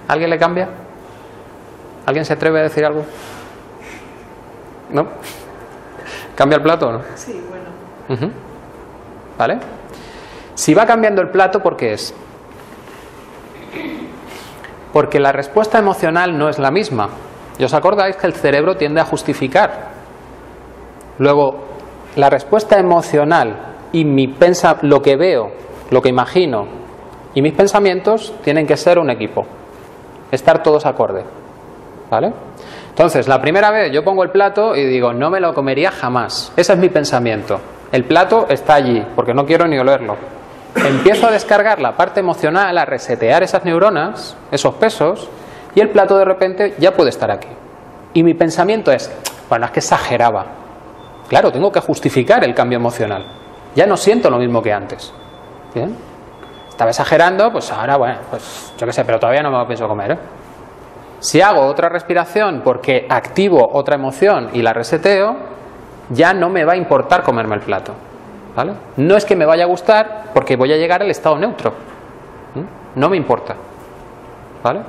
¿Alguien le cambia? ¿Alguien se atreve a decir algo? ¿No? ¿Cambia el plato o no? Sí, bueno. ¿Vale? Si va cambiando el plato, ¿por qué es? Porque la respuesta emocional no es la misma. ¿Y os acordáis que el cerebro tiende a justificar? Luego, la respuesta emocional y mi pensa lo que veo, lo que imagino y mis pensamientos tienen que ser un equipo. Estar todos acorde. ¿Vale? Entonces, la primera vez yo pongo el plato y digo, no me lo comería jamás. Ese es mi pensamiento. El plato está allí, porque no quiero ni olerlo. Empiezo a descargar la parte emocional, a resetear esas neuronas, esos pesos, y el plato de repente ya puede estar aquí. Y mi pensamiento es, bueno, es que exageraba. Claro, tengo que justificar el cambio emocional. Ya no siento lo mismo que antes. ¿Bien? Estaba exagerando, pues ahora, bueno, pues yo qué sé, pero todavía no me lo pienso comer. ¿eh? Si hago otra respiración porque activo otra emoción y la reseteo, ya no me va a importar comerme el plato. ¿vale? No es que me vaya a gustar porque voy a llegar al estado neutro. No me importa. ¿Vale?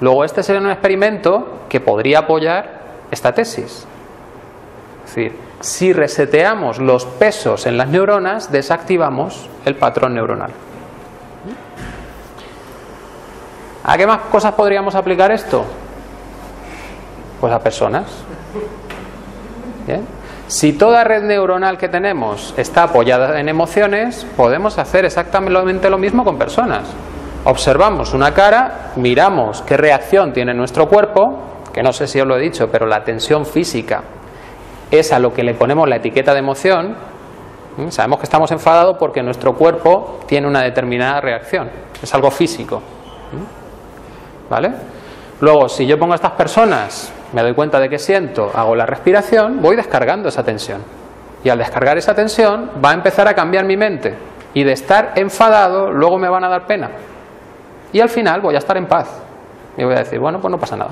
Luego este sería un experimento que podría apoyar esta tesis. Es decir, si reseteamos los pesos en las neuronas, desactivamos el patrón neuronal. ¿A qué más cosas podríamos aplicar esto? Pues a personas. Si toda red neuronal que tenemos está apoyada en emociones, podemos hacer exactamente lo mismo con personas. Observamos una cara, miramos qué reacción tiene nuestro cuerpo, que no sé si os lo he dicho, pero la tensión física es a lo que le ponemos la etiqueta de emoción. Sabemos que estamos enfadados porque nuestro cuerpo tiene una determinada reacción, es algo físico. ¿Vale? Luego, si yo pongo a estas personas, me doy cuenta de que siento, hago la respiración, voy descargando esa tensión. Y al descargar esa tensión, va a empezar a cambiar mi mente. Y de estar enfadado, luego me van a dar pena. Y al final voy a estar en paz. Y voy a decir, bueno, pues no pasa nada.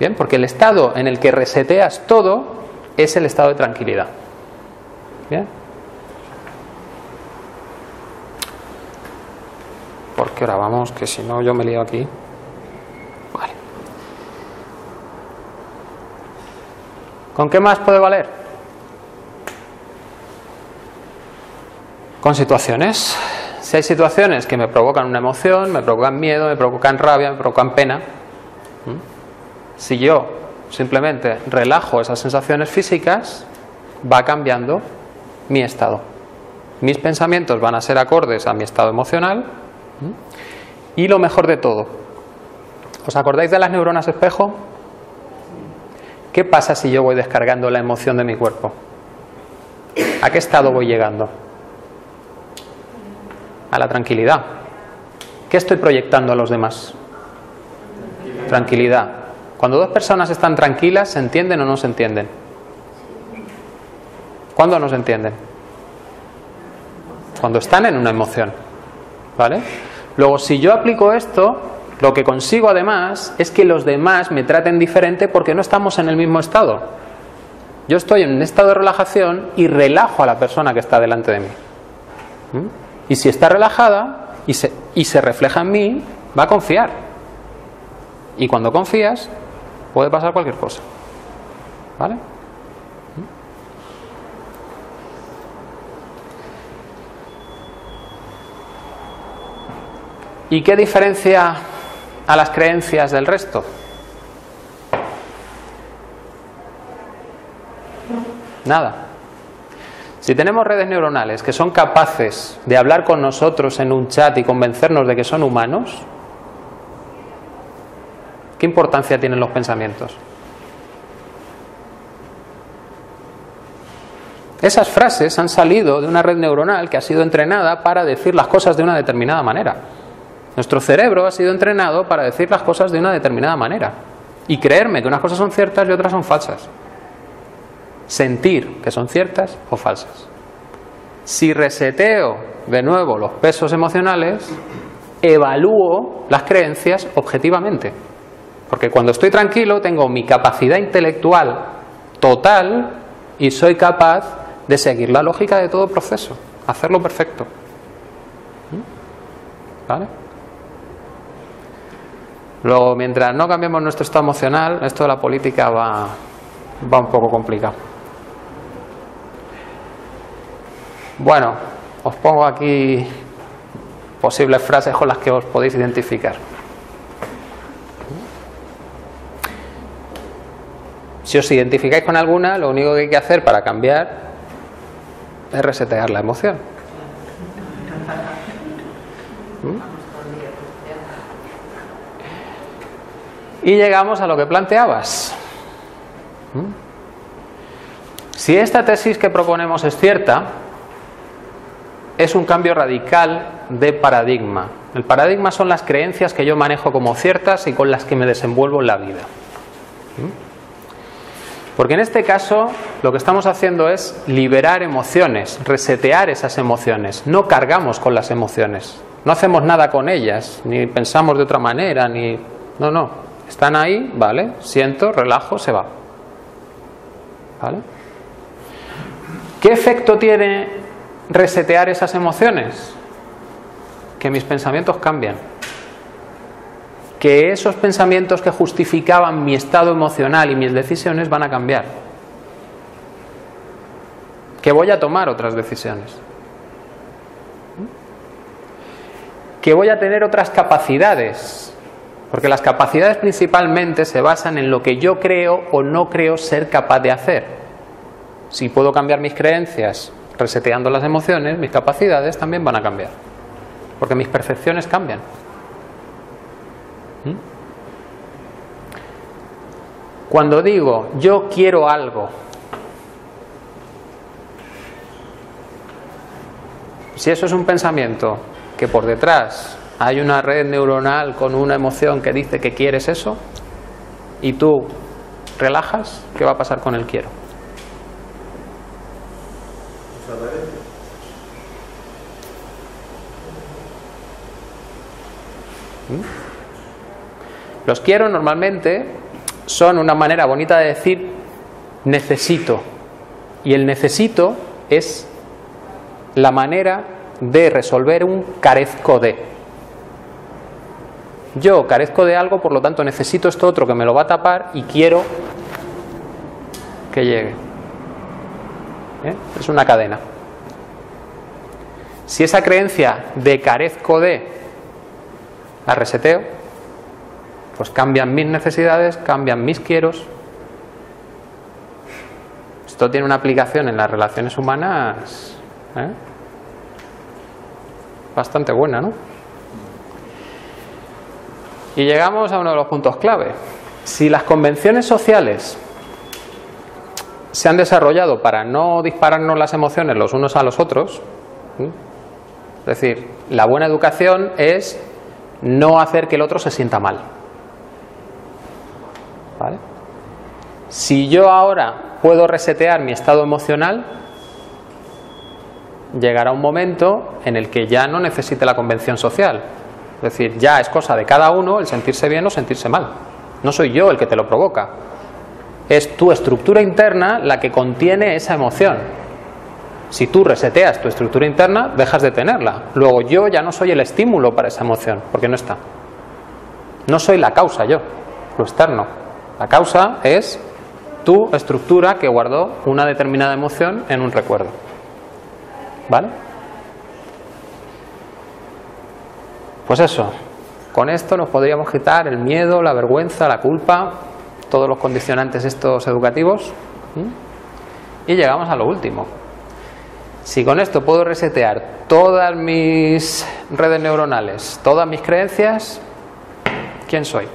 Bien, porque el estado en el que reseteas todo es el estado de tranquilidad. Bien. Porque ahora vamos, que si no yo me lío aquí. ¿Con qué más puede valer? Con situaciones. Si hay situaciones que me provocan una emoción, me provocan miedo, me provocan rabia, me provocan pena, si yo simplemente relajo esas sensaciones físicas, va cambiando mi estado. Mis pensamientos van a ser acordes a mi estado emocional y lo mejor de todo, ¿os acordáis de las neuronas espejo? ¿Qué pasa si yo voy descargando la emoción de mi cuerpo? ¿A qué estado voy llegando? A la tranquilidad. ¿Qué estoy proyectando a los demás? Tranquilidad. Cuando dos personas están tranquilas, ¿se entienden o no se entienden? ¿Cuándo no se entienden? Cuando están en una emoción. ¿Vale? Luego, si yo aplico esto, lo que consigo además es que los demás me traten diferente porque no estamos en el mismo estado. Yo estoy en un estado de relajación y relajo a la persona que está delante de mí. ¿Mm? Y si está relajada y se, y se refleja en mí, va a confiar. Y cuando confías, puede pasar cualquier cosa. ¿Vale? ¿Y qué diferencia a las creencias del resto? Nada. Si tenemos redes neuronales que son capaces de hablar con nosotros en un chat y convencernos de que son humanos, ¿qué importancia tienen los pensamientos? Esas frases han salido de una red neuronal que ha sido entrenada para decir las cosas de una determinada manera. Nuestro cerebro ha sido entrenado para decir las cosas de una determinada manera y creerme que unas cosas son ciertas y otras son falsas. Sentir que son ciertas o falsas. Si reseteo de nuevo los pesos emocionales, evalúo las creencias objetivamente. Porque cuando estoy tranquilo tengo mi capacidad intelectual total y soy capaz de seguir la lógica de todo proceso, hacerlo perfecto. ¿Mm? ¿Vale? Luego, mientras no cambiemos nuestro estado emocional, esto de la política va, va un poco complicado. Bueno, os pongo aquí posibles frases con las que os podéis identificar. Si os identificáis con alguna, lo único que hay que hacer para cambiar es resetear la emoción. Y llegamos a lo que planteabas. ¿Mm? Si esta tesis que proponemos es cierta, es un cambio radical de paradigma. El paradigma son las creencias que yo manejo como ciertas y con las que me desenvuelvo en la vida. ¿Mm? Porque en este caso lo que estamos haciendo es liberar emociones, resetear esas emociones. No cargamos con las emociones, no hacemos nada con ellas, ni pensamos de otra manera, ni... No, no, están ahí, ¿vale? Siento, relajo, se va. ¿Vale? ¿Qué efecto tiene resetear esas emociones? Que mis pensamientos cambian. Que esos pensamientos que justificaban mi estado emocional y mis decisiones van a cambiar. Que voy a tomar otras decisiones. Que voy a tener otras capacidades porque las capacidades principalmente se basan en lo que yo creo o no creo ser capaz de hacer. Si puedo cambiar mis creencias reseteando las emociones, mis capacidades también van a cambiar. Porque mis percepciones cambian. Cuando digo yo quiero algo, si eso es un pensamiento que por detrás hay una red neuronal con una emoción que dice que quieres eso y tú relajas, ¿qué va a pasar con el quiero? ¿Mm? Los quiero normalmente son una manera bonita de decir necesito. Y el necesito es la manera de resolver un carezco de. Yo carezco de algo, por lo tanto necesito esto otro que me lo va a tapar y quiero que llegue. ¿Eh? Es una cadena. Si esa creencia de carezco de la reseteo, pues cambian mis necesidades, cambian mis quieros. Esto tiene una aplicación en las relaciones humanas ¿eh? bastante buena, ¿no? Y llegamos a uno de los puntos clave. Si las convenciones sociales se han desarrollado para no dispararnos las emociones los unos a los otros, es decir, la buena educación es no hacer que el otro se sienta mal. ¿Vale? Si yo ahora puedo resetear mi estado emocional, llegará un momento en el que ya no necesite la convención social. Es decir, ya es cosa de cada uno el sentirse bien o sentirse mal. No soy yo el que te lo provoca. Es tu estructura interna la que contiene esa emoción. Si tú reseteas tu estructura interna, dejas de tenerla. Luego yo ya no soy el estímulo para esa emoción, porque no está. No soy la causa yo, lo externo. La causa es tu estructura que guardó una determinada emoción en un recuerdo. ¿Vale? Pues eso, con esto nos podríamos quitar el miedo, la vergüenza, la culpa, todos los condicionantes estos educativos. Y llegamos a lo último. Si con esto puedo resetear todas mis redes neuronales, todas mis creencias, ¿quién soy?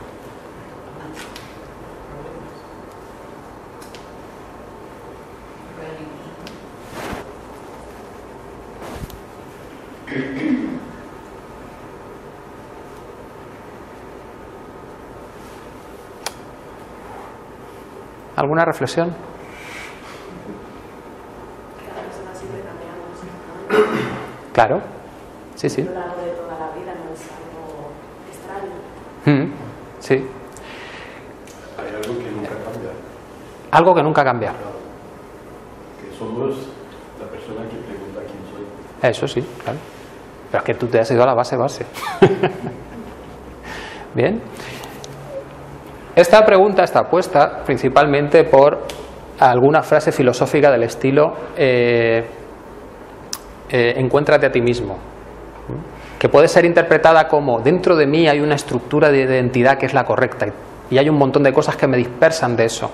¿Alguna reflexión? Claro, sí, sí. Mm, Sí, Hay algo que nunca cambia. algo que nunca cambia. Que somos la persona que pregunta quién soy. Eso sí, claro. Pero es que tú te has ido a la base base. Bien. Esta pregunta está puesta principalmente por alguna frase filosófica del estilo eh, eh, encuéntrate a ti mismo, que puede ser interpretada como dentro de mí hay una estructura de identidad que es la correcta y hay un montón de cosas que me dispersan de eso.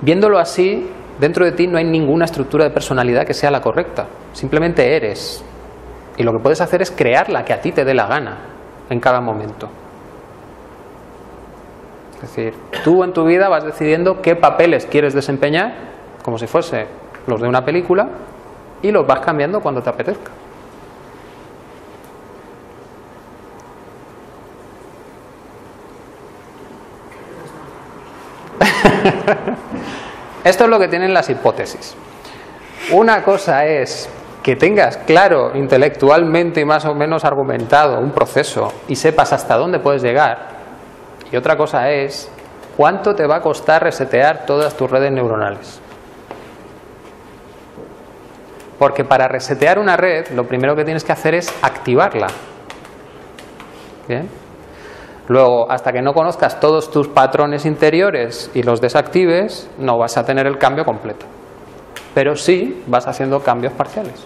Viéndolo así, dentro de ti no hay ninguna estructura de personalidad que sea la correcta, simplemente eres. Y lo que puedes hacer es crear la que a ti te dé la gana en cada momento. Es decir, tú en tu vida vas decidiendo qué papeles quieres desempeñar, como si fuese los de una película, y los vas cambiando cuando te apetezca. Esto es lo que tienen las hipótesis. Una cosa es que tengas claro intelectualmente y más o menos argumentado un proceso y sepas hasta dónde puedes llegar. Y otra cosa es cuánto te va a costar resetear todas tus redes neuronales. Porque para resetear una red, lo primero que tienes que hacer es activarla. ¿Bien? Luego, hasta que no conozcas todos tus patrones interiores y los desactives, no vas a tener el cambio completo. Pero sí vas haciendo cambios parciales.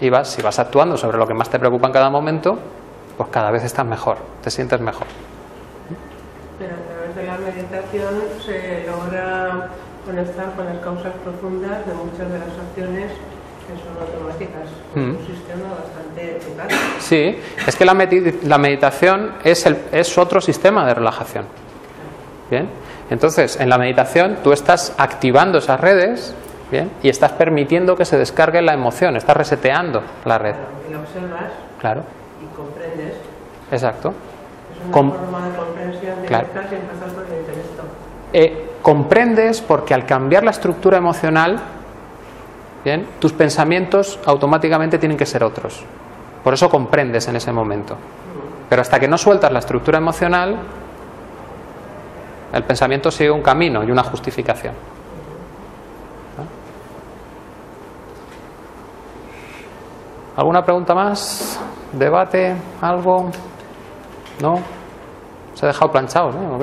Y vas, si vas actuando sobre lo que más te preocupa en cada momento, pues cada vez estás mejor, te sientes mejor. Pero a través de la meditación se logra conectar con las causas profundas de muchas de las acciones que son automáticas. Mm. un sistema bastante eficaz. Sí, es que la, la meditación es, el- es otro sistema de relajación. Bien, entonces en la meditación tú estás activando esas redes, bien, y estás permitiendo que se descargue la emoción, estás reseteando la red. Y la observas Claro, y comprendes. exacto. Es una Com- forma de comprensión Claro. directa sin pasar por el intelecto. Eh, comprendes porque al cambiar la estructura emocional, bien, tus pensamientos automáticamente tienen que ser otros. Por eso comprendes en ese momento. Pero hasta que no sueltas la estructura emocional, el pensamiento sigue un camino y una justificación. ¿Alguna pregunta más? ¿Debate? ¿Algo? ¿No? Se ha dejado planchados, ¿no?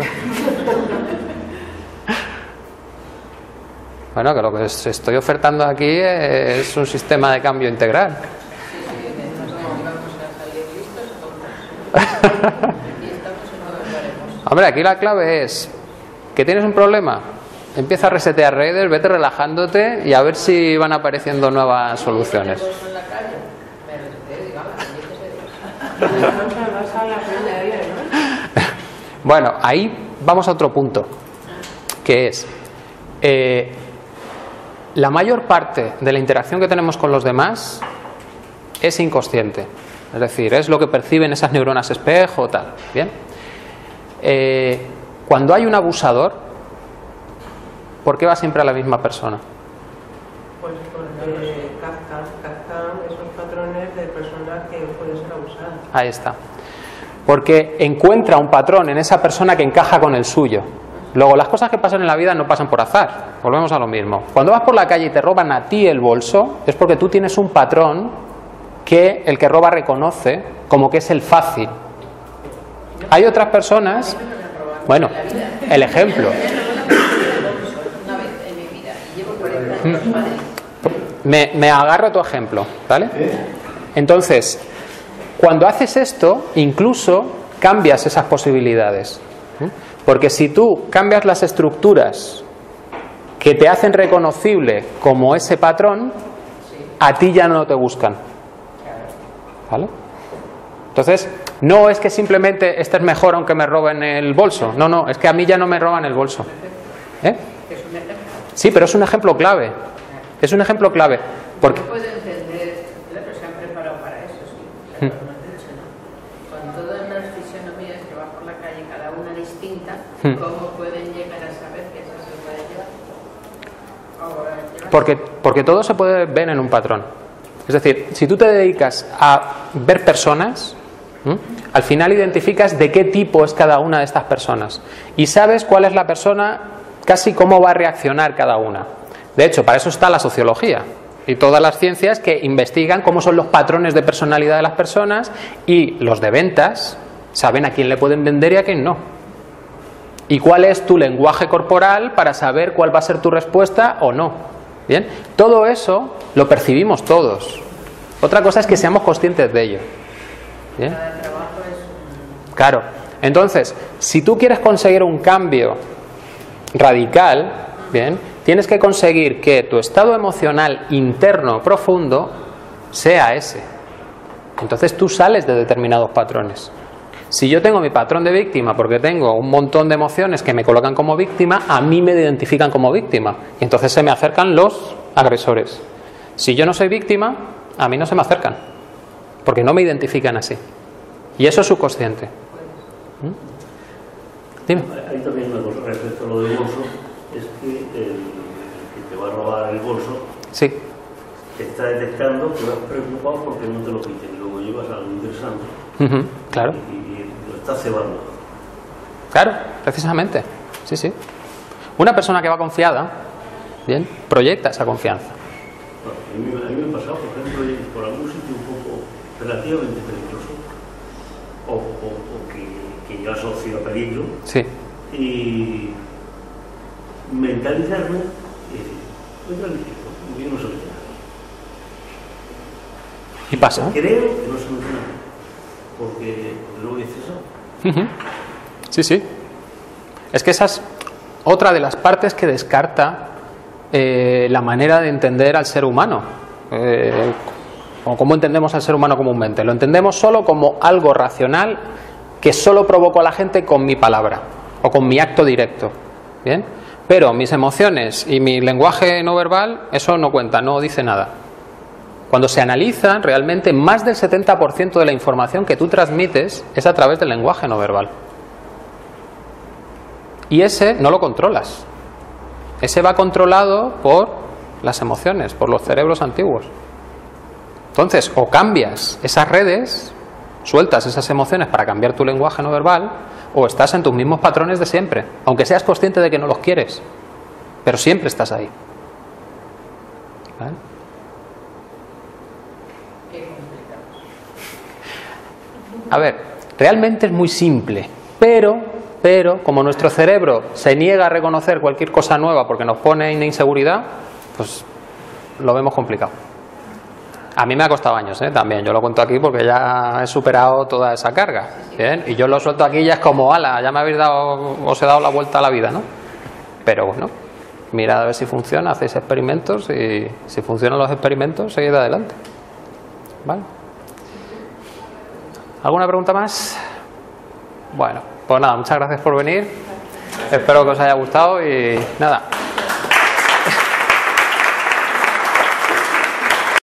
Bueno, que lo que os estoy ofertando aquí es un sistema de cambio integral. Hombre, aquí la clave es que tienes un problema, empieza a resetear redes, vete relajándote y a ver si van apareciendo nuevas soluciones. Vamos a vas a la primera de ayer, ¿no? Bueno, ahí vamos a otro punto, que es eh, la mayor parte de la interacción que tenemos con los demás es inconsciente, es decir, es lo que perciben esas neuronas espejo, tal, bien. Eh, cuando hay un abusador, ¿por qué va siempre a la misma persona? Pues porque captan, captan esos patrones de personas que pueden ser abusadas. Ahí está. Porque encuentra un patrón en esa persona que encaja con el suyo. Luego, las cosas que pasan en la vida no pasan por azar. Volvemos a lo mismo. Cuando vas por la calle y te roban a ti el bolso, es porque tú tienes un patrón que el que roba reconoce como que es el fácil. Hay otras personas. Bueno, el ejemplo. Una vez en mi vida y llevo 40 años en Madrid. Me, me agarro a tu ejemplo, ¿vale? Entonces, cuando haces esto, incluso cambias esas posibilidades. ¿eh? Porque si tú cambias las estructuras que te hacen reconocible como ese patrón, a ti ya no te buscan. ¿Vale? Entonces, no es que simplemente estés mejor aunque me roben el bolso. No, no, es que a mí ya no me roban el bolso. ¿Eh? es. Sí, pero es un ejemplo clave. Es un ejemplo clave. Porque, No puedo entender, claro, se han preparado para eso, sí, claro, lo has dicho, ¿no? Con todas las fisionomías que van por la calle, cada una distinta, Hmm. ¿Cómo pueden llegar a saber que esa se puede llevar- porque, porque todo se puede ver en un patrón. Es decir, si tú te dedicas a ver personas, ¿m? al final identificas de qué tipo es cada una de estas personas y sabes cuál es la persona, casi cómo va a reaccionar cada una. De hecho, para eso está la sociología y todas las ciencias que investigan cómo son los patrones de personalidad de las personas y los de ventas saben a quién le pueden vender y a quién no. ¿Y cuál es tu lenguaje corporal para saber cuál va a ser tu respuesta o no? Bien, todo eso lo percibimos todos. Otra cosa es que seamos conscientes de ello. Claro. Entonces, si tú quieres conseguir un cambio radical, bien, tienes que conseguir que tu estado emocional interno profundo sea ese. Entonces tú sales de determinados patrones. Si yo tengo mi patrón de víctima porque tengo un montón de emociones que me colocan como víctima, a mí me identifican como víctima. Y entonces se me acercan los agresores. Si yo no soy víctima, a mí no se me acercan. Porque no me identifican así. Y eso es subconsciente. ¿Mm? Dime. Hay también una cosa respecto a lo del bolso, es que el que te va a robar el bolso Sí, te está detectando que vas preocupado porque no te lo quiten y luego llevas algo interesante claro. y, estás cebando. Claro, precisamente. Sí, sí. Una persona que va confiada, bien, proyecta esa confianza. A, mí, me- a mí me ha pasado, por ejemplo, ir por algún sitio un poco relativamente peligroso o, o- o que, que yo asocio a peligro Sí. y mentalizarme y decir, tranquilo, yo no mete nada. ¿Y pasa? Creo que no mete nada, porque luego dices eso. Sí, sí. Es que esa es otra de las partes que descarta eh, la manera de entender al ser humano. Eh, o cómo entendemos al ser humano comúnmente. Lo entendemos solo como algo racional que solo provoco a la gente con mi palabra o con mi acto directo. ¿Bien? Pero mis emociones y mi lenguaje no verbal, eso no cuenta, no dice nada. Cuando se analiza, realmente más del 70% de la información que tú transmites es a través del lenguaje no verbal. Y ese no lo controlas. Ese va controlado por las emociones, por los cerebros antiguos. Entonces, o cambias esas redes, sueltas esas emociones para cambiar tu lenguaje no verbal, o estás en tus mismos patrones de siempre, aunque seas consciente de que no los quieres, pero siempre estás ahí. ¿Vale? Qué complicado. A ver, realmente es muy simple, pero, pero como nuestro cerebro se niega a reconocer cualquier cosa nueva porque nos pone en inseguridad, pues lo vemos complicado. A mí me ha costado años, ¿eh? también. Yo lo cuento aquí porque ya he superado toda esa carga. ¿bien? Y yo lo suelto aquí ya es como, ala, ya me habéis dado, os he dado la vuelta a la vida, ¿no? Pero bueno, mirad a ver si funciona, hacéis experimentos y si funcionan los experimentos, seguid adelante. ¿Vale? ¿Alguna pregunta más? Bueno, pues nada, muchas gracias por venir. Espero que os haya gustado y nada,